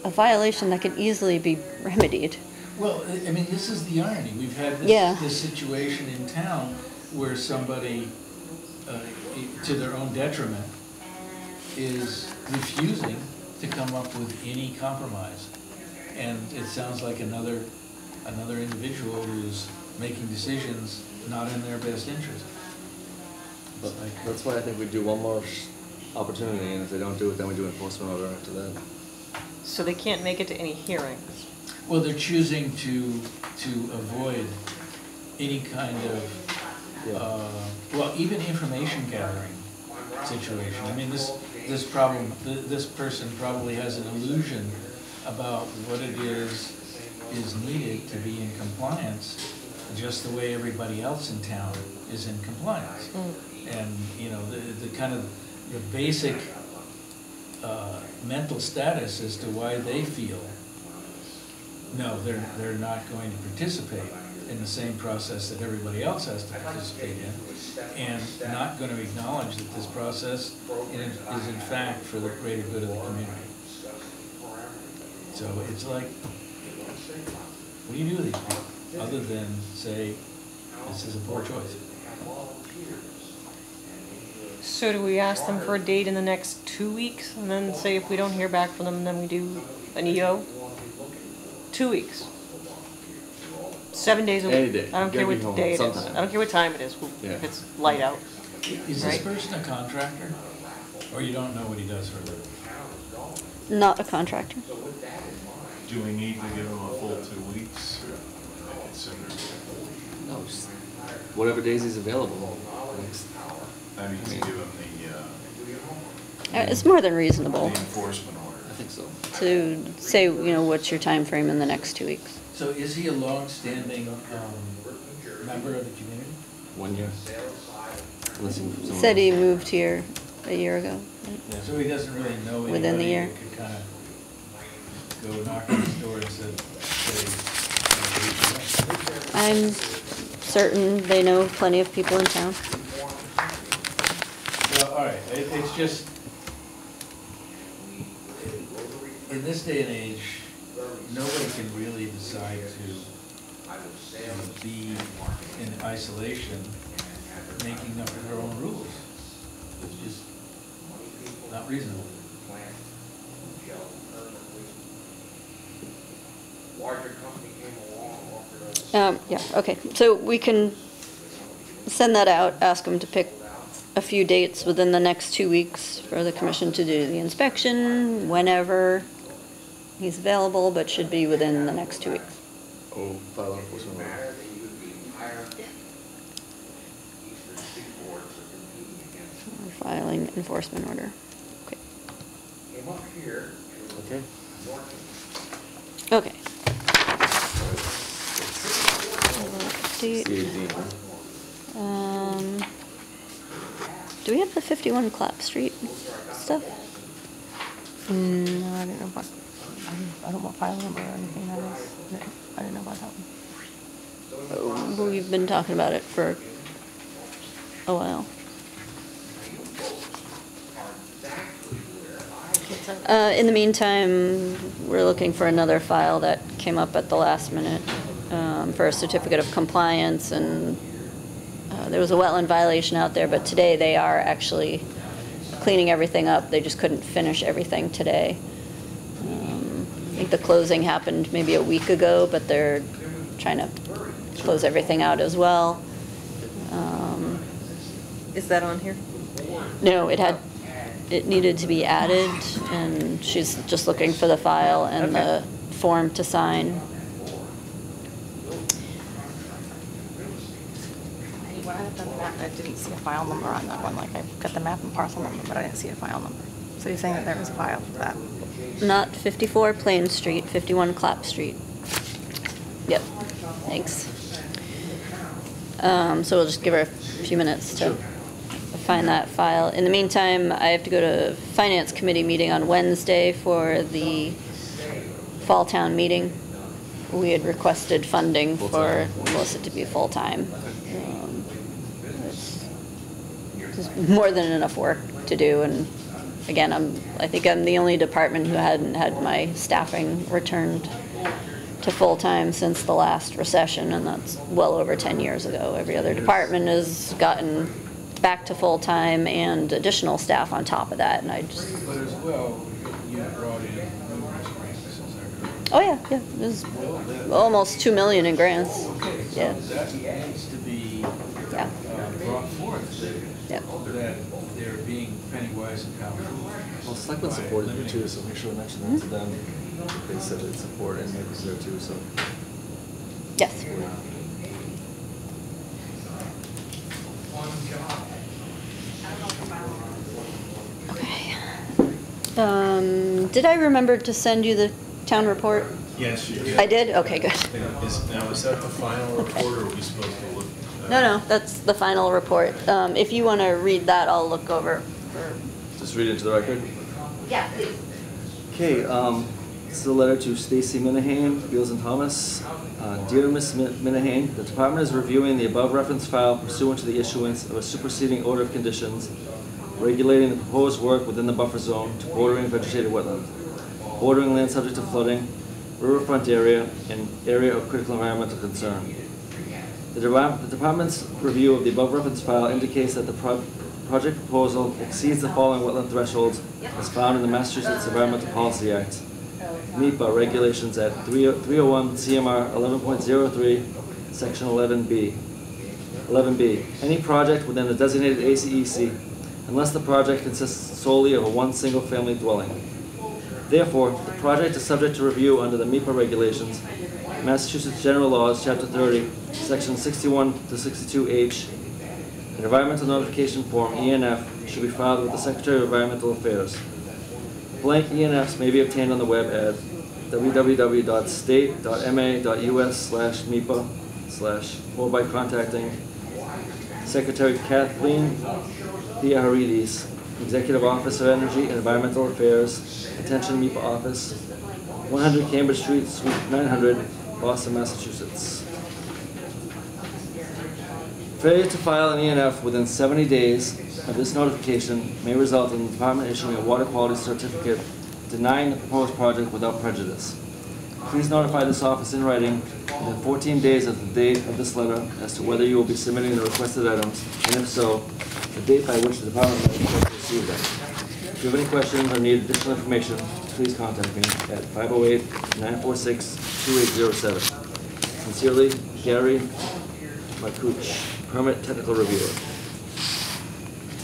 [SPEAKER 3] a violation that can easily be remedied.
[SPEAKER 4] Well, I I mean, this is the irony, we've had
[SPEAKER 3] Yeah.
[SPEAKER 4] this, this situation in town where somebody, uh, to their own detriment, is refusing to come up with any compromise. And it sounds like another, another individual who's making decisions not in their best interest.
[SPEAKER 1] But
[SPEAKER 4] like-
[SPEAKER 1] That's why I think we do one more sh- opportunity and if they don't do it, then we do enforcement order after that.
[SPEAKER 5] So they can't make it to any hearings.
[SPEAKER 4] Well, they're choosing to, to avoid any kind of, uh, well, even information gathering situation. I mean, this, this problem, th- this person probably has an illusion about what it is, is needed to be in compliance, just the way everybody else in town is in compliance. And, you know, the, the kind of, the basic, uh, mental status as to why they feel, no, they're, they're not going to participate in the same process that everybody else has to participate in, and not gonna acknowledge that this process is is in fact for the greater good of the community. So it's like, what do you do with these people, other than say, this is a poor choice?
[SPEAKER 5] So do we ask them for a date in the next two weeks, and then say if we don't hear back from them, then we do an EO? Two weeks. Seven days a week.
[SPEAKER 1] Any day.
[SPEAKER 5] I don't care
[SPEAKER 1] Gotta
[SPEAKER 5] what
[SPEAKER 1] be home
[SPEAKER 5] day it is.
[SPEAKER 1] sometime.
[SPEAKER 5] I don't care what time it is,
[SPEAKER 1] Yeah.
[SPEAKER 5] if it's light out.
[SPEAKER 4] Is this
[SPEAKER 5] Right.
[SPEAKER 4] person a contractor, or you don't know what he does for a living?
[SPEAKER 3] Not a contractor.
[SPEAKER 6] Do we need to give him a full two weeks or make?
[SPEAKER 1] No, just Whatever days he's available.
[SPEAKER 6] I mean, to give them the, uh,
[SPEAKER 3] Uh, It's more than
[SPEAKER 6] the
[SPEAKER 3] reasonable
[SPEAKER 6] enforcement order.
[SPEAKER 1] I think so.
[SPEAKER 3] To say, you know, what's your time frame in the next two weeks?
[SPEAKER 4] So is he a long-standing, um, member of the community?
[SPEAKER 1] One year. Unless
[SPEAKER 3] Said he moved here a year ago.
[SPEAKER 4] Yeah, so he doesn't really know anybody
[SPEAKER 3] Within the year.
[SPEAKER 4] could kind of go knock on his door and say, say,
[SPEAKER 3] I'm certain they know plenty of people in town.
[SPEAKER 4] Well, all right, it, it's just, in this day and age, nobody can really decide to be in isolation, and making up their own rules. It's just not reasonable.
[SPEAKER 3] Um, yeah, okay, so we can send that out, ask them to pick a few dates within the next two weeks for the commission to do the inspection, whenever he's available, but should be within the next two weeks.
[SPEAKER 1] Oh, file enforcement order.
[SPEAKER 3] We're Filing enforcement order. Okay.
[SPEAKER 1] Okay.
[SPEAKER 3] Okay. Date,
[SPEAKER 1] CAD.
[SPEAKER 3] um, do we have the fifty-one Clap Street stuff?
[SPEAKER 8] Mm, No, I didn't know about, I don't- what file number or anything that is. I didn't know about that one.
[SPEAKER 3] We've been talking about it for a while. Uh, in the meantime, we're looking for another file that came up at the last minute, um, for a certificate of compliance, and, uh, there was a wetland violation out there, but today they are actually cleaning everything up, they just couldn't finish everything today. I think the closing happened maybe a week ago, but they're trying to close everything out as well. Um,
[SPEAKER 5] Is that on here?
[SPEAKER 3] No, it had, it needed to be added, and she's just looking for the file and the form to sign.
[SPEAKER 8] When I looked on the map, I didn't see a file number on that one, like I've got the map and parcel number, but I didn't see a file number. So you're saying that there was a file for that?
[SPEAKER 3] Not 54 Plain Street, 51 Clap Street. Yep, thanks. Um, So we'll just give her a few minutes to find that file. In the meantime, I have to go to Finance Committee meeting on Wednesday for the Fall Town meeting. We had requested funding for. Melissa to be full-time. Um, There's more than enough work to do, and again, I'm, I think I'm the only department who hadn't had my staffing returned to full-time since the last recession, and that's well over 10 years ago. Every other department has gotten back to full-time and additional staff on top of that, and I just,
[SPEAKER 4] But as well, you brought in numerous grants, is that correct?
[SPEAKER 3] oh yeah, yeah, there's almost 2 million in grants.
[SPEAKER 4] Okay, so
[SPEAKER 3] Yeah.
[SPEAKER 4] that needs to be
[SPEAKER 3] Yeah,
[SPEAKER 4] uh, brought forth,
[SPEAKER 3] yeah.
[SPEAKER 4] that they're being penny wise and pound foolish.
[SPEAKER 1] Well, Selectmen supported you too, so make sure to mention that to them. They said they'd support and Mike was there too, so.
[SPEAKER 3] Yes. Okay. Um, did I remember to send you the town report?
[SPEAKER 6] Yes, you
[SPEAKER 3] I did? Okay, good.
[SPEAKER 6] Is, now, is that the final report, or are we supposed to look? uh,
[SPEAKER 3] No, no, that's the final report. Um, if you want to read that, I'll look over.
[SPEAKER 1] Just read it into the record.
[SPEAKER 3] Yeah.
[SPEAKER 1] Okay, um, this is a letter to Stacy Minahan, Beals and Thomas. Uh, Dear Ms. Mi- Minahan, the department is reviewing the above reference file pursuant to the issuance of a superseding order of conditions regulating the proposed work within the buffer zone to bordering vegetated wetland, bordering land subject to flooding, riverfront area, and area of critical environmental concern. The department's review of the above reference file indicates that the project proposal exceeds the following wetland thresholds as found in the Massachusetts Environmental Policy Act, MEPA regulations at 301 CMR 11.03, section 11B. 11B, any project within the designated ACEC, unless the project consists solely of a one single-family dwelling. Therefore, the project is subject to review under the MEPA regulations, Massachusetts General Laws, Chapter 30, Section 61 to 62H. Environmental notification form, ENF, should be filed with the Secretary of Environmental Affairs. Blank ENFs may be obtained on the web at www.state.ma.us slash MEPA slash, or by contacting Secretary Kathleen Theoharides, Executive Office of Energy and Environmental Affairs, Attention MEPA Office, 100 Cambridge Street, Suite 900, Boston, Massachusetts. Failure to file an ENF within 70 days of this notification may result in the department issuing a water quality certificate denying the proposed project without prejudice. Please notify this office in writing within 14 days of the date of this letter as to whether you will be submitting the requested items, and if so, the date by which the department will receive them. If you have any questions or need additional information, please contact me at 508-946-2807. Sincerely, Gary Markuch, Permit Technical Reviewer.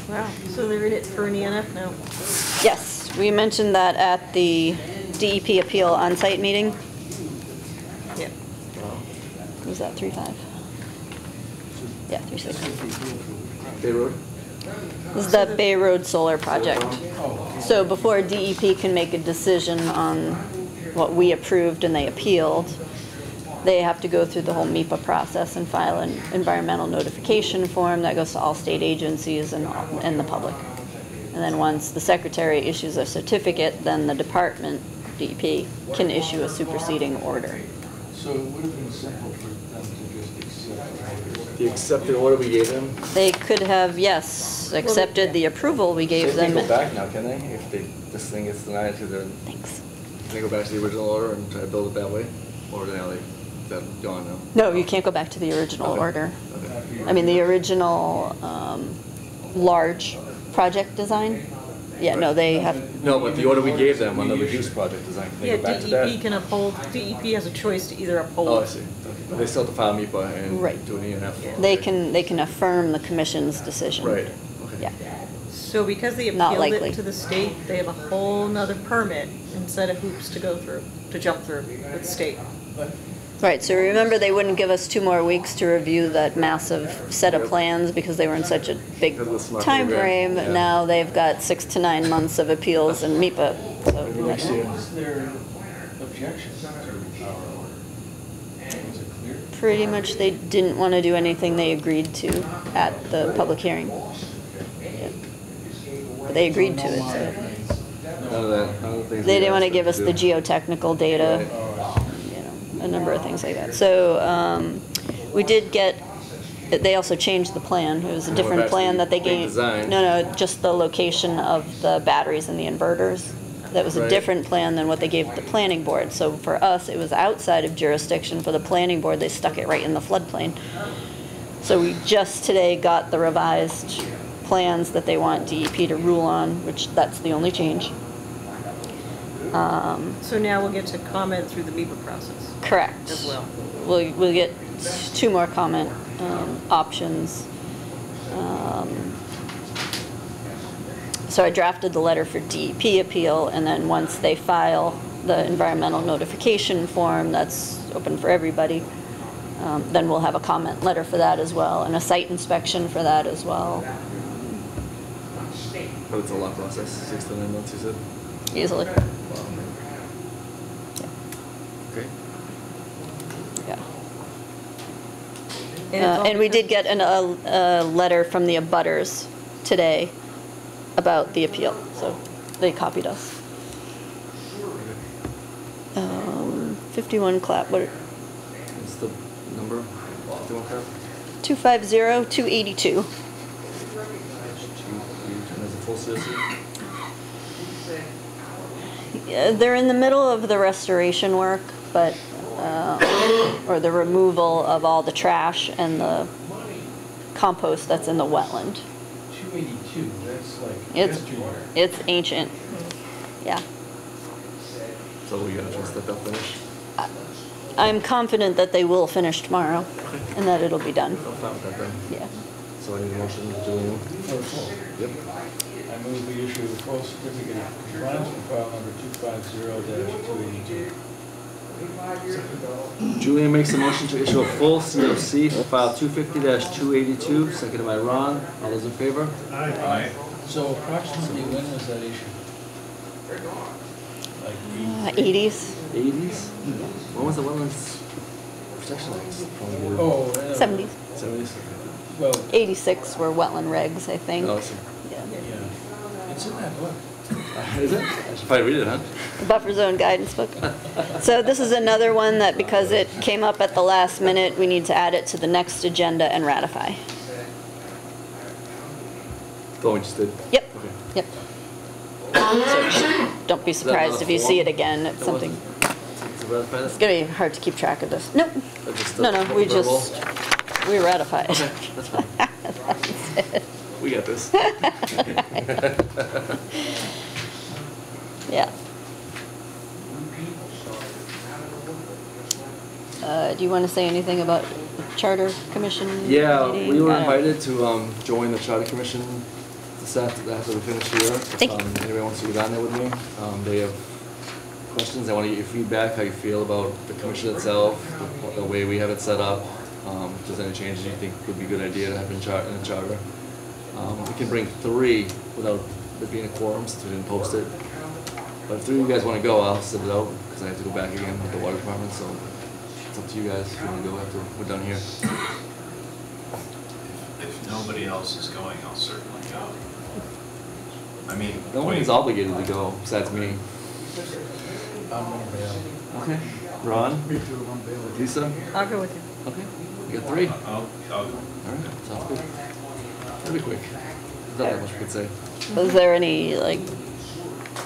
[SPEAKER 5] Wow, so they're in it for an ENF now?
[SPEAKER 3] Yes, we mentioned that at the DEP appeal on-site meeting.
[SPEAKER 5] Yeah.
[SPEAKER 3] Was that three five? Yeah, three six.
[SPEAKER 1] Bay Road?
[SPEAKER 3] This is the Bay Road Solar Project. So before DEP can make a decision on what we approved and they appealed, they have to go through the whole MEPA process and file an environmental notification form that goes to all state agencies and, all- and the public. And then once the secretary issues a certificate, then the department, DEP, can issue a superseding order.
[SPEAKER 4] So it would have been simple for them to just accept
[SPEAKER 1] The accepted order we gave them?
[SPEAKER 3] They could have, yes, accepted the approval we
[SPEAKER 1] They
[SPEAKER 3] gave
[SPEAKER 1] can
[SPEAKER 3] them.
[SPEAKER 1] go back now, can they? If they, this thing gets denied to their,
[SPEAKER 3] Thanks.
[SPEAKER 1] can they go back to the original order and try to build it that way? Or now they, is that gone now?
[SPEAKER 3] No, you can't go back to the original
[SPEAKER 1] Okay.
[SPEAKER 3] order.
[SPEAKER 1] Okay.
[SPEAKER 3] I mean, the original um, large project design? Yeah, no, they have,
[SPEAKER 1] No, but the order we gave them on the reduced project design, can they
[SPEAKER 5] Yeah,
[SPEAKER 1] go back to that?
[SPEAKER 5] DEP can uphold, DEP has a choice to either uphold.
[SPEAKER 1] Oh, I see. Okay. But they still have to file MEPA and
[SPEAKER 3] Right.
[SPEAKER 1] do an ENF.
[SPEAKER 3] they can, they can affirm the commission's decision.
[SPEAKER 1] Right, okay.
[SPEAKER 3] Yeah.
[SPEAKER 5] So because they
[SPEAKER 3] Not
[SPEAKER 5] appealed it to the state, they have a whole nother permit and set of hoops to go through, to jump through with the state.
[SPEAKER 3] Right, so remember, they wouldn't give us two more weeks to review that massive set of plans because they were in such a big
[SPEAKER 1] Because of the smart
[SPEAKER 3] time frame.
[SPEAKER 1] yeah.
[SPEAKER 3] Now they've got six to nine months of appeals and MEPA, so.
[SPEAKER 4] What was their objection to our order? Was it clear?
[SPEAKER 3] Pretty much, they didn't want to do anything they agreed to at the public hearing. Yeah. But They agreed to it, so.
[SPEAKER 1] None of that, none of the.
[SPEAKER 3] They didn't want to give us the geotechnical data, you know, a number of things like that. So, um, we did get, they also changed the plan. It was a different
[SPEAKER 1] to
[SPEAKER 3] plan
[SPEAKER 1] the
[SPEAKER 3] that they gave.
[SPEAKER 1] design.
[SPEAKER 3] No, no, just the location of the batteries and the inverters. That was a different plan than what they gave the planning board. So for us, it was outside of jurisdiction. For the planning board, they stuck it right in the floodplain. So we just today got the revised plans that they want DEP to rule on, which that's the only change.
[SPEAKER 5] So now we'll get to comment through the MEPA process
[SPEAKER 3] Correct.
[SPEAKER 5] as well.
[SPEAKER 3] We'll, we'll get two more comment um, options. Um, So I drafted the letter for DEP appeal, and then once they file the environmental notification form, that's open for everybody, um, then we'll have a comment letter for that as well, and a site inspection for that as well.
[SPEAKER 1] But it's a long process, six to nine months, you said?
[SPEAKER 3] easily. Yeah.
[SPEAKER 5] And
[SPEAKER 3] Uh, And we did get an, a, a letter from the abutters today about the appeal, so they copied us. Um, 51 clap, what,
[SPEAKER 1] What's the number? Fifty-one crap?
[SPEAKER 3] 250, 282.
[SPEAKER 1] And there's a full COC?
[SPEAKER 3] Yeah, They're in the middle of the restoration work, but, uh, or the removal of all the trash and the compost that's in the wetland.
[SPEAKER 4] Two eighty-two, that's like
[SPEAKER 3] It's- It's ancient, yeah.
[SPEAKER 1] So we gotta trust that they'll finish?
[SPEAKER 3] I'm confident that they will finish tomorrow and that it'll be done,
[SPEAKER 1] I'm fine that then.
[SPEAKER 3] yeah.
[SPEAKER 1] So I need a motion to do,
[SPEAKER 4] full.
[SPEAKER 1] yep.
[SPEAKER 4] I move we issue the full certificate of compliance for file number two five zero two eighty-two.
[SPEAKER 1] Julian makes a motion to issue a full COC for file 250-282, seconded by Ron. All those in favor?
[SPEAKER 4] Aye. So approximately when was that issued? Like
[SPEAKER 3] Uh, 80s,
[SPEAKER 1] Eighties? When was the wetlands protection act? Probably
[SPEAKER 4] Oh. uh,
[SPEAKER 3] 70s,
[SPEAKER 1] Seventies?
[SPEAKER 4] Well,
[SPEAKER 3] 86 were wetland regs, I think.
[SPEAKER 1] Oh, so-
[SPEAKER 3] Yeah.
[SPEAKER 4] yeah, it's in that book.
[SPEAKER 1] Is it? I should probably read it, huh?
[SPEAKER 3] The buffer zone guidance book. So this is another one that because it came up at the last minute, we need to add it to the next agenda and ratify.
[SPEAKER 1] The one we just did?
[SPEAKER 3] Yep,
[SPEAKER 1] Okay.
[SPEAKER 3] yep. So don't be surprised if you see it again, it's something,
[SPEAKER 1] wasn't- To ratify this?
[SPEAKER 3] it's gonna be hard to keep track of this. Nope, no, no, we
[SPEAKER 1] verbal?
[SPEAKER 3] just, we ratify it.
[SPEAKER 1] Okay, that's fine. We got this.
[SPEAKER 3] Yeah. Uh, do you want to say anything about the charter commission?
[SPEAKER 1] Yeah,
[SPEAKER 3] meeting?
[SPEAKER 1] we were invited to, um, join the charter commission this after, after we finish here.
[SPEAKER 3] Thank you.
[SPEAKER 1] Um, Anybody wants to get on there with me? Um, they have questions, I wanna get your feedback, how you feel about the commission itself, the, the way we have it set up. Um, if there's any changes you think would be a good idea to have in char, in the charter. Um, we can bring three without it being a quorum, since we didn't post it. But if three of you guys wanna go, I'll sit it out, cause I have to go back again with the water department, so it's up to you guys if you wanna go after we're done here.
[SPEAKER 7] If nobody else is going, I'll certainly go. I mean.
[SPEAKER 1] No one is obligated to go besides me.
[SPEAKER 4] I'm gonna bail.
[SPEAKER 1] Okay. Ron? Lisa?
[SPEAKER 5] I'll go with you.
[SPEAKER 1] Okay. We got three.
[SPEAKER 7] I'll, I'll,
[SPEAKER 1] Alright, sounds good. That'll be quick. Not that much we could say.
[SPEAKER 3] Is there any, like, do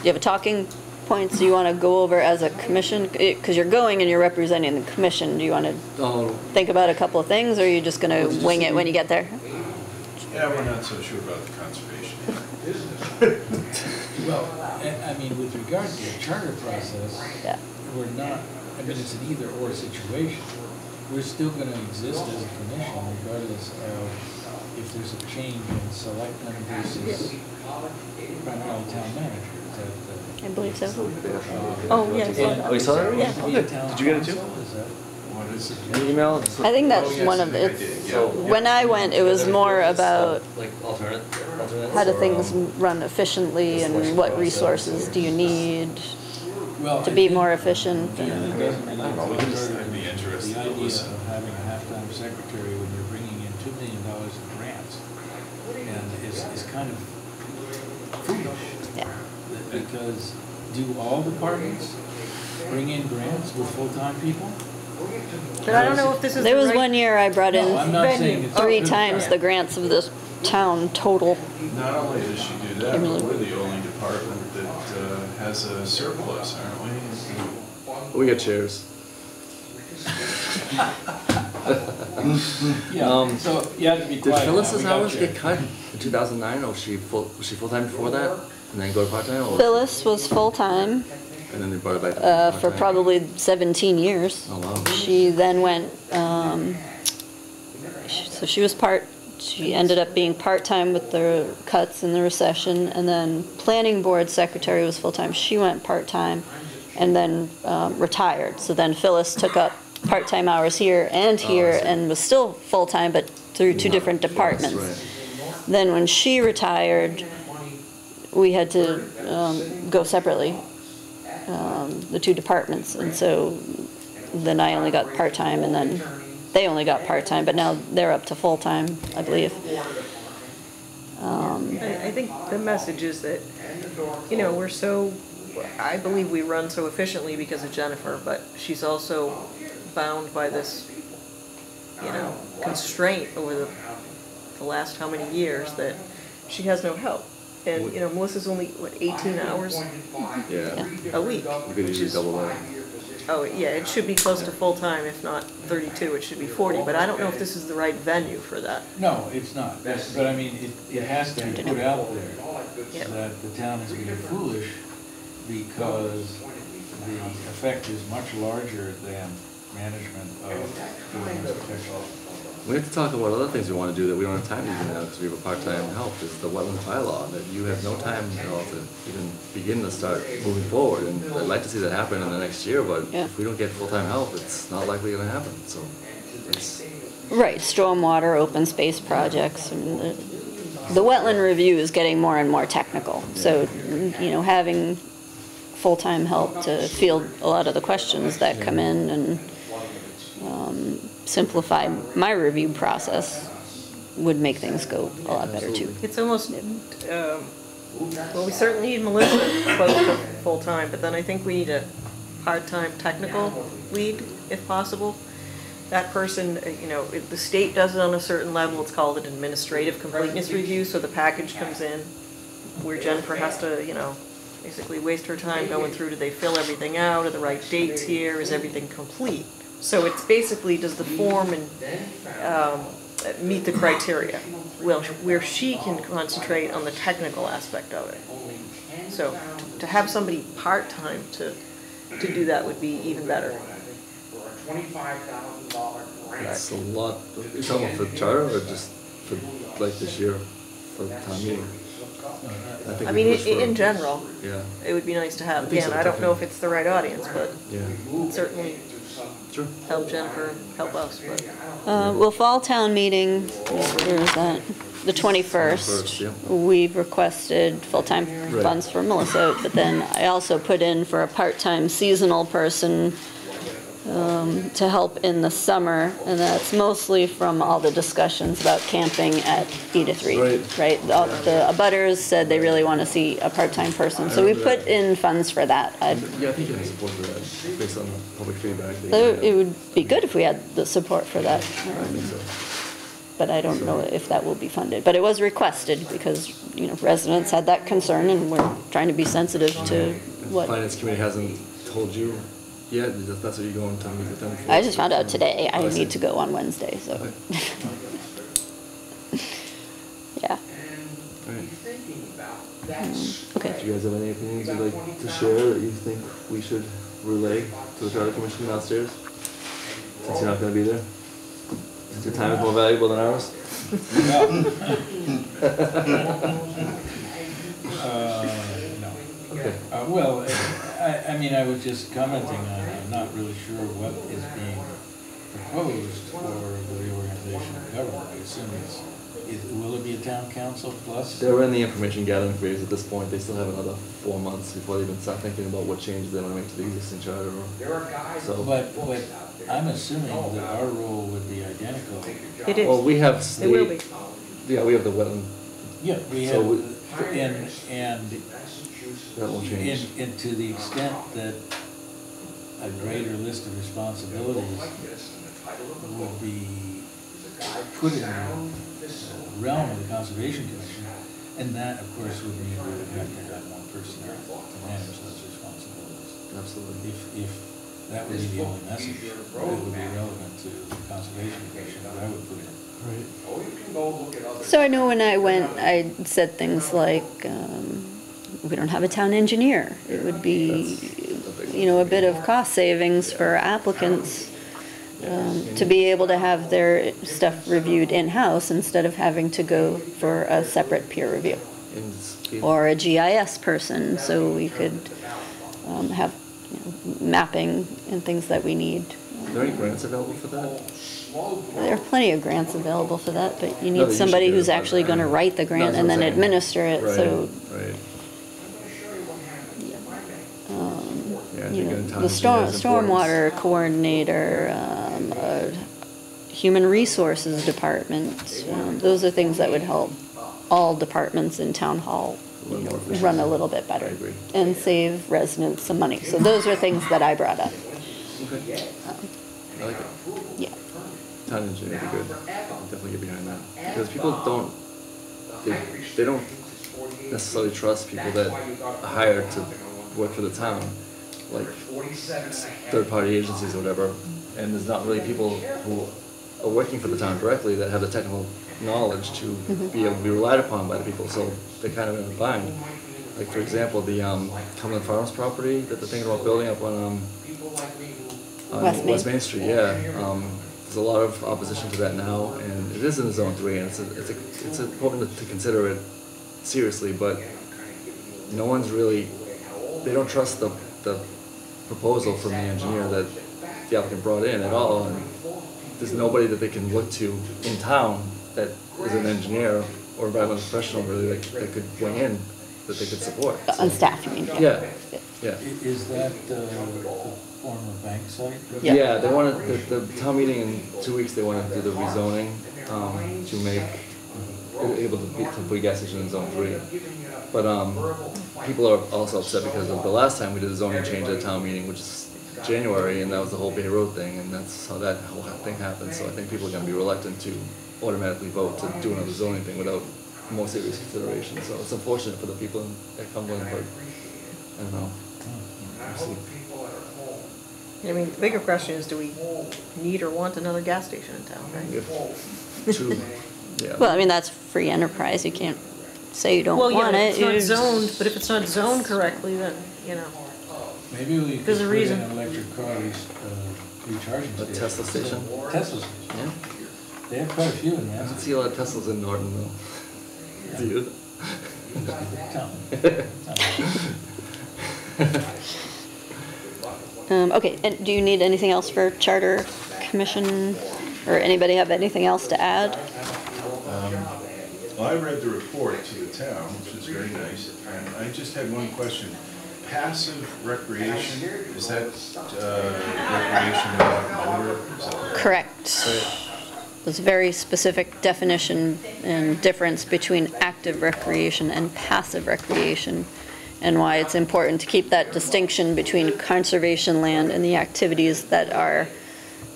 [SPEAKER 3] you have a talking points you want to go over as a commission? Because you're going and you're representing the commission. Do you want to
[SPEAKER 1] Oh,
[SPEAKER 3] think about a couple of things, or are you just going to wing it when you get there?
[SPEAKER 7] yeah, we're not so sure about the conservation.
[SPEAKER 4] Well, and, I mean, with regard to the charter process,
[SPEAKER 3] Yeah.
[SPEAKER 4] we're not, I mean, it's an either-or situation. We're still gonna exist as a commission regardless of if there's a change in selectmen versus primarily town manager. Is that the-
[SPEAKER 3] I believe so.
[SPEAKER 4] uh,
[SPEAKER 3] Oh, yeah, I saw
[SPEAKER 4] and-
[SPEAKER 3] that.
[SPEAKER 1] Oh, you saw that?
[SPEAKER 3] Yeah.
[SPEAKER 4] To be
[SPEAKER 1] Did you get it too?
[SPEAKER 4] council, is that-
[SPEAKER 7] What is it?
[SPEAKER 1] An email?
[SPEAKER 3] I think that's
[SPEAKER 7] Oh, yes,
[SPEAKER 3] one of the, it's,
[SPEAKER 7] yeah.
[SPEAKER 1] So-
[SPEAKER 3] when I went, it was more about
[SPEAKER 1] Like alternate, alternates?
[SPEAKER 3] how do
[SPEAKER 1] or,
[SPEAKER 3] things
[SPEAKER 1] um,
[SPEAKER 3] run efficiently and what resources do you need
[SPEAKER 4] Well,
[SPEAKER 3] to
[SPEAKER 4] I
[SPEAKER 3] be
[SPEAKER 4] think-
[SPEAKER 3] more efficient?
[SPEAKER 4] Yeah, it
[SPEAKER 3] and-
[SPEAKER 4] doesn't really
[SPEAKER 7] I don't know,
[SPEAKER 4] matter.
[SPEAKER 7] I'd be interested
[SPEAKER 4] The idea
[SPEAKER 7] listen.
[SPEAKER 4] of having a half-time secretary when you're bringing in two million dollars in grants and is, is kind of foolish.
[SPEAKER 3] Yeah.
[SPEAKER 4] Because do all departments bring in grants with full-time people?
[SPEAKER 5] But I don't know if this is the
[SPEAKER 3] There was
[SPEAKER 5] right-
[SPEAKER 3] one year I brought in
[SPEAKER 4] not
[SPEAKER 5] venue.
[SPEAKER 4] saying it's.
[SPEAKER 3] three times the grants of this town total.
[SPEAKER 7] Not only does she do that, but we're the only department that uh, has a surplus, aren't we?
[SPEAKER 1] We got chairs.
[SPEAKER 4] Yeah,
[SPEAKER 1] Um,
[SPEAKER 4] so you have to be
[SPEAKER 1] Did
[SPEAKER 4] quiet now.
[SPEAKER 1] Phyllis's
[SPEAKER 4] We
[SPEAKER 1] hours get cut in two thousand nine, or was she full, was she full-time before that? And then go to part-time, or?
[SPEAKER 3] Phyllis was full-time
[SPEAKER 1] And then they brought it back
[SPEAKER 3] uh, for probably 17 years.
[SPEAKER 1] Oh, wow.
[SPEAKER 3] She then went, um, so she was part, she ended up being part-time with the cuts in the recession, and then planning board secretary was full-time. She went part-time and then um, retired. So then Phyllis took up part-time hours here and
[SPEAKER 1] Oh,
[SPEAKER 3] here
[SPEAKER 1] see.
[SPEAKER 3] and was still full-time, but through two
[SPEAKER 1] Not-
[SPEAKER 3] different
[SPEAKER 1] yes,
[SPEAKER 3] departments.
[SPEAKER 1] right.
[SPEAKER 3] Then when she retired, we had to um, go separately, um, the two departments, and so then I only got part-time, and then they only got part-time, but now they're up to full-time, I believe. Um,
[SPEAKER 5] I, I think the message is that, you know, we're so, I believe we run so efficiently because of Jennifer, but she's also bound by this, you know, constraint over the, the last how many years that she has no help. And, you know, Melissa's only, what, eighteen hours
[SPEAKER 1] Yeah.
[SPEAKER 5] a week?
[SPEAKER 1] You could easily double that.
[SPEAKER 5] Oh, yeah, it should be close to full-time, if not thirty-two, it should be forty, but I don't know if this is the right venue for that.
[SPEAKER 4] No, it's not, but I mean, it, it has to be put out there
[SPEAKER 5] Yeah.
[SPEAKER 4] that the town is being foolish because the effect is much larger than management of building protection.
[SPEAKER 1] We have to talk about other things we want to do that we don't have time to do now because we have a part-time help, is the wetland bylaw, that you have no time, at all to even begin to start moving forward. And I'd like to see that happen in the next year, but
[SPEAKER 3] Yeah.
[SPEAKER 1] if we don't get full-time help, it's not likely gonna happen, so. it's
[SPEAKER 3] Right, stormwater, open space projects, and the, the wetland review is getting more and more technical. So, you know, having full-time help to field a lot of the questions that come in and simplify my review process would make things go a lot better too.
[SPEAKER 5] It's almost, um, well, we certainly need Melissa close full-time, but then I think we need a part-time technical lead, if possible. That person, uh, you know, if the state does it on a certain level, it's called an administrative completeness review, so the package comes in where Jennifer has to, you know, basically waste her time going through, do they fill everything out, are the right dates here, is everything complete? So it's basically, does the form and, um, meet the criteria? Well, where she can concentrate on the technical aspect of it. So to have somebody part-time to, to do that would be even better.
[SPEAKER 1] It's a lot, you're talking for charter or just for, like this year, for town meeting? think
[SPEAKER 5] I mean, i-
[SPEAKER 1] for-
[SPEAKER 5] in general,
[SPEAKER 1] Yeah,
[SPEAKER 5] it would be nice to have.
[SPEAKER 1] I
[SPEAKER 5] Again, I don't know if it's the right audience, but
[SPEAKER 1] yeah,
[SPEAKER 5] certainly
[SPEAKER 1] sure.
[SPEAKER 5] help Jennifer, help us, but.
[SPEAKER 3] Uh, Well, fall town meeting, where is that? The 21st.
[SPEAKER 1] 21st, yeah.
[SPEAKER 3] We've requested full-time
[SPEAKER 1] Right.
[SPEAKER 3] funds for Melissa, but then I also put in for a part-time seasonal person um, to help in the summer, and that's mostly from all the discussions about camping at Edith Reed.
[SPEAKER 1] Right.
[SPEAKER 3] Right? All The abutters said they really want to see a part-time person, so we put in funds for that. I'd
[SPEAKER 1] Yeah, I think you have support for that, based on the public feedback. that
[SPEAKER 3] so. It would be good if we had the support for that,
[SPEAKER 1] I
[SPEAKER 3] um,
[SPEAKER 1] think so.
[SPEAKER 3] but I don't know if that will be funded. But it was requested because, you know, residents had that concern and we're trying to be sensitive to what.
[SPEAKER 1] The finance committee hasn't told you yet, Is that's what you're going to meet with them for?
[SPEAKER 3] I just found out today. I
[SPEAKER 1] Oh, see.
[SPEAKER 3] need to go on Wednesday, so.
[SPEAKER 1] Okay.
[SPEAKER 3] Yeah,
[SPEAKER 1] Alright.
[SPEAKER 3] okay.
[SPEAKER 1] Do you guys have any opinions you'd like to share that you think we should relay to the charter commission downstairs? Since you're not gonna be there? Since your time is more valuable than ours?
[SPEAKER 4] Uh, no.
[SPEAKER 1] Okay.
[SPEAKER 4] Uh, Well, I, I mean, I was just commenting on, I'm not really sure what is being proposed for the reorganization of government. I assume it's, is- will it be a town council plus?
[SPEAKER 1] They're in the information gathering phase at this point, they still have another four months before they even start thinking about what changes they wanna make to the existing charter or, so.
[SPEAKER 4] But, but I'm assuming that our role would be identical.
[SPEAKER 5] It
[SPEAKER 1] Well, we have
[SPEAKER 5] it will be.
[SPEAKER 1] yeah, we have the wetland,
[SPEAKER 4] Yeah, we
[SPEAKER 1] So
[SPEAKER 4] have,
[SPEAKER 1] we-
[SPEAKER 4] and, and
[SPEAKER 1] that won't
[SPEAKER 4] And, and to the extent that a greater list of responsibilities will be put in the realm of the Conservation Commission, and that, of course, would mean we would have to have more personnel to manage those responsibilities.
[SPEAKER 1] Absolutely.
[SPEAKER 4] If, if that would be the only message that would be relevant to the Conservation Commission, that I would put in.
[SPEAKER 3] So I know when I went, I said things like, um, we don't have a town engineer. It would be, you know, a bit of cost savings for applicants um, to be able to have their stuff reviewed in-house instead of having to go for a separate peer review. Or a GIS person, so we could um, have you know, mapping and things that we need.
[SPEAKER 1] Are there any grants available for that?
[SPEAKER 3] There are plenty of grants available for that, but you need
[SPEAKER 1] they
[SPEAKER 3] somebody who's actually gonna write the grant and then administer it, so
[SPEAKER 1] Right, right. town
[SPEAKER 3] the storm, stormwater coordinator, um, uh, human resources department. um, Those are things that would help all departments in town hall
[SPEAKER 1] A
[SPEAKER 3] run a little bit better. And save residents some money. So those are things that I brought up.
[SPEAKER 1] Okay. I like it.
[SPEAKER 3] Yeah.
[SPEAKER 1] Town engineer would be good. I'll definitely get behind that. Because people don't, they, they don't necessarily trust people that are hired to work for the town, like third-party agencies or whatever. And there's not really people who are working for the town directly that have the technical knowledge to be able to be relied upon by the people, so they're kind of in a bind. Like, for example, the, um, Cumberland Farms property that they're thinking about building up on, um, on
[SPEAKER 3] West Main.
[SPEAKER 1] West Main Street, yeah. Um, there's a lot of opposition to that now, and it is in zone three, and it's, a- it's, a- it's important to consider it seriously, but no one's really, they don't trust the, the proposal from the engineer that the applicant brought in at all, and there's nobody that they can look to in town that is an engineer or environmental professional really that, that could weigh in, that they could support.
[SPEAKER 3] On staff, you mean?
[SPEAKER 1] Yeah, yeah.
[SPEAKER 4] I- Is that uh, the former bank site?
[SPEAKER 3] Yeah.
[SPEAKER 1] Yeah, they wanted, the, the town meeting in two weeks, they wanted to do the rezoning, um, to make, able to be, to put a gas station in zone three. But, um, people are also upset because of the last time we did a zoning change at a town meeting, which is January, and that was the whole Bay Road thing, and that's how that whole thing happened, so I think people are gonna be reluctant to automatically vote to do another zoning thing without more serious consideration, so it's unfortunate for the people in, at Cumberland, but, I don't know. We'll.
[SPEAKER 5] I mean, the bigger question is, do we need or want another gas station in town, right?
[SPEAKER 1] Two, yeah.
[SPEAKER 3] Well, I mean, that's free enterprise. You can't say you don't
[SPEAKER 5] Well, yeah,
[SPEAKER 3] want
[SPEAKER 5] but
[SPEAKER 3] it.
[SPEAKER 5] it's not
[SPEAKER 3] You-
[SPEAKER 5] zoned, but if it's not zoned correctly, then, you know.
[SPEAKER 4] Maybe we could
[SPEAKER 5] There's a
[SPEAKER 4] in
[SPEAKER 5] reason.
[SPEAKER 4] an electric car re- uh, recharging
[SPEAKER 1] A
[SPEAKER 4] station.
[SPEAKER 1] Tesla station?
[SPEAKER 4] Tesla station.
[SPEAKER 1] Yeah.
[SPEAKER 4] They have quite a few in
[SPEAKER 1] I don't
[SPEAKER 4] Mass.
[SPEAKER 1] see a lot of Teslas in Norton though. Do you?
[SPEAKER 4] Tell 'em.
[SPEAKER 3] Um, okay, and do you need anything else for charter commission? Or anybody have anything else to add?
[SPEAKER 7] Well, I read the report to the town, which was very nice, and I just had one question. Passive recreation, is that uh, recreation without motor?
[SPEAKER 3] Correct. There's a very specific definition and difference between active recreation and passive recreation, and why it's important to keep that distinction between conservation land and the activities that are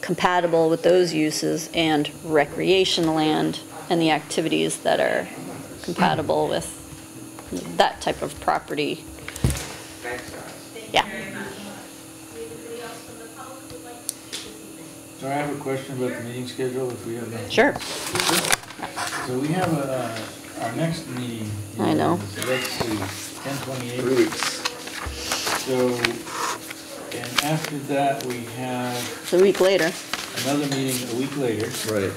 [SPEAKER 3] compatible with those uses, and recreation land and the activities that are compatible with that type of property. Yeah.
[SPEAKER 4] So I have a question about the meeting schedule, if we have that.
[SPEAKER 3] Sure.
[SPEAKER 4] So we have a, uh, our next meeting.
[SPEAKER 3] I know.
[SPEAKER 4] is, Let's see, ten twenty-eight.
[SPEAKER 1] Three weeks.
[SPEAKER 4] So, and after that, we have
[SPEAKER 3] It's a week later.
[SPEAKER 4] another meeting a week later,
[SPEAKER 1] Right.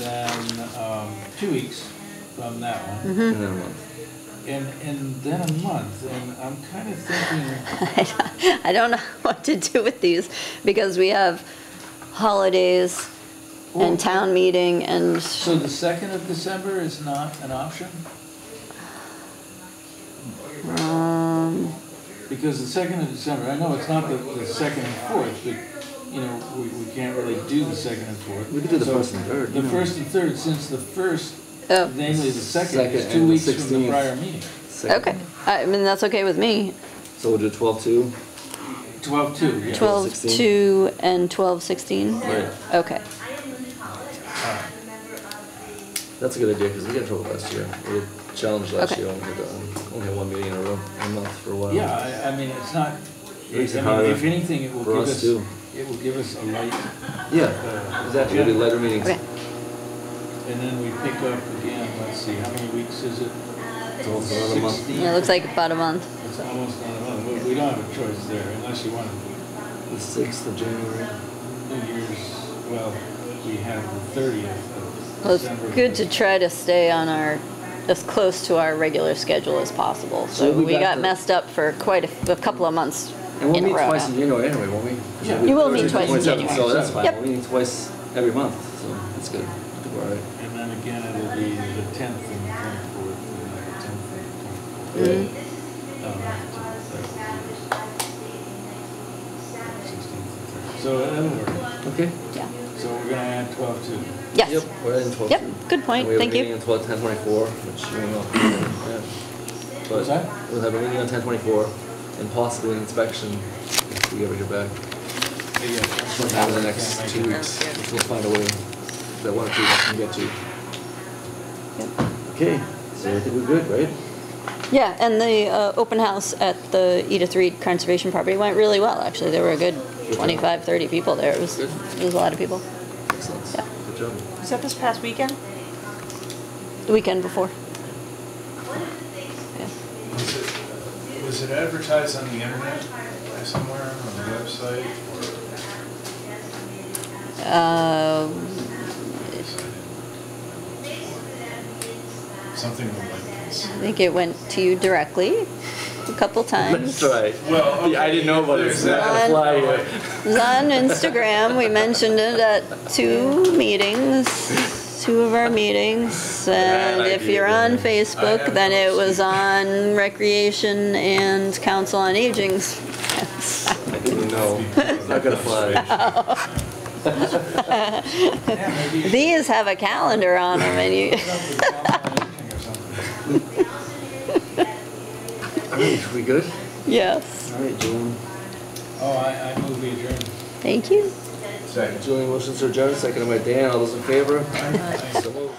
[SPEAKER 4] And then, um, two weeks from that one.
[SPEAKER 3] Mm-hmm.
[SPEAKER 1] And then a month.
[SPEAKER 4] And, and then a month, and I'm kind of thinking,
[SPEAKER 3] I don't know what to do with these because we have holidays
[SPEAKER 4] Well-
[SPEAKER 3] and town meeting and,
[SPEAKER 4] so the second of December is not an option?
[SPEAKER 3] um,
[SPEAKER 4] Because the second of December, I know it's not the, the second and fourth, but, you know, we, we can't really do the second and fourth.
[SPEAKER 1] We could do the
[SPEAKER 4] So
[SPEAKER 1] first and third,
[SPEAKER 4] The
[SPEAKER 1] you know.
[SPEAKER 4] first and third, since the first,
[SPEAKER 3] oh,
[SPEAKER 4] namely the second,
[SPEAKER 1] Second
[SPEAKER 4] is two
[SPEAKER 1] the
[SPEAKER 4] weeks from the prior meeting.
[SPEAKER 1] Second.
[SPEAKER 3] okay. I mean, that's okay with me.
[SPEAKER 1] So we'll do twelve-two?
[SPEAKER 4] Twelve-two, yeah.
[SPEAKER 3] 12,
[SPEAKER 1] 16.
[SPEAKER 3] 2 and 12, 16?
[SPEAKER 1] Right.
[SPEAKER 3] Okay.
[SPEAKER 1] That's a good idea, because we got in trouble last year. We were challenged last
[SPEAKER 3] Okay.
[SPEAKER 1] year, only had, um, only had one meeting in a row, a month for a while.
[SPEAKER 4] Yeah, I, I mean, it's not, I mean,
[SPEAKER 1] harder
[SPEAKER 4] if anything, it will
[SPEAKER 1] for
[SPEAKER 4] give
[SPEAKER 1] us
[SPEAKER 4] us,
[SPEAKER 1] too.
[SPEAKER 4] It will give us a light,
[SPEAKER 1] Yeah, exactly, we'll do lighter meetings.
[SPEAKER 3] Okay.
[SPEAKER 4] and then we pick up again, let's see, how many weeks is it?
[SPEAKER 1] So it's another month.
[SPEAKER 4] Sixteen?
[SPEAKER 3] Yeah, it looks like about a month.
[SPEAKER 4] It's almost not a month, we, we don't have a choice there, unless you want to
[SPEAKER 1] The sixth of January.
[SPEAKER 4] New Year's, well, we have the thirtieth of
[SPEAKER 3] Well, it's
[SPEAKER 4] December.
[SPEAKER 3] good to try to stay on our, as close to our regular schedule as possible.
[SPEAKER 1] So
[SPEAKER 3] So
[SPEAKER 1] we
[SPEAKER 3] we
[SPEAKER 1] got
[SPEAKER 3] got messed up for quite a couple of months
[SPEAKER 1] And we'll
[SPEAKER 3] in a
[SPEAKER 1] meet
[SPEAKER 3] row
[SPEAKER 1] twice in. January anyway, won't we?
[SPEAKER 4] Yeah.
[SPEAKER 3] You will meet twice in January.
[SPEAKER 1] So that's fine,
[SPEAKER 3] Yep.
[SPEAKER 1] we'll meet twice every month, so that's good. I think we're all right.
[SPEAKER 4] And then again, it'll be the tenth and the twenty-fourth, and the tenth and the
[SPEAKER 3] Mhm.
[SPEAKER 4] twenty-fourth. So in other words,
[SPEAKER 1] Okay.
[SPEAKER 3] Yeah.
[SPEAKER 4] so we're gonna add twelve two.
[SPEAKER 3] Yes.
[SPEAKER 1] Yep, we're in twelve.
[SPEAKER 3] Yep, good point. Thank
[SPEAKER 1] We
[SPEAKER 3] you.
[SPEAKER 1] have a meeting until ten twenty-four, which we will, yeah. But
[SPEAKER 4] What's that?
[SPEAKER 1] We'll have a meeting on ten twenty-four and possibly an inspection if we ever get back. Sometime in the next two weeks, which we'll find a way that one or two of us can get to. Okay, so I think we're good, right?
[SPEAKER 3] Yeah, and the uh, open house at the Edith Reed Conservation Property went really well, actually. There were a good 25, 30 people there. It was, it was a lot of people.
[SPEAKER 1] Excellent.
[SPEAKER 3] Yeah.
[SPEAKER 1] Good job.
[SPEAKER 8] Was that this past weekend?
[SPEAKER 3] The weekend before. Yeah.
[SPEAKER 7] Was it- advertised on the internet somewhere, on the website?
[SPEAKER 3] Uh,
[SPEAKER 7] Something like this.
[SPEAKER 3] I think it went to you directly a couple times.
[SPEAKER 1] That's right.
[SPEAKER 7] Well,
[SPEAKER 1] Yeah, I didn't know about
[SPEAKER 7] there's
[SPEAKER 1] this. I fly.
[SPEAKER 3] It was on Instagram. We mentioned it at two meetings, two of our meetings. And
[SPEAKER 1] I
[SPEAKER 3] if
[SPEAKER 1] do,
[SPEAKER 3] you're on. Facebook,
[SPEAKER 7] have
[SPEAKER 3] then it
[SPEAKER 7] those.
[SPEAKER 3] was on Recreation and Council on Aging's.
[SPEAKER 1] I didn't. It's not gonna fly.
[SPEAKER 3] These have a calendar on them and you,
[SPEAKER 1] All right, we good?
[SPEAKER 3] yes.
[SPEAKER 1] All right, Julian.
[SPEAKER 4] Oh, I, I move we adjourn.
[SPEAKER 3] Thank you.
[SPEAKER 7] Second.
[SPEAKER 1] Julian motions to adjourn, seconded by Dan. All those in favor? So moved.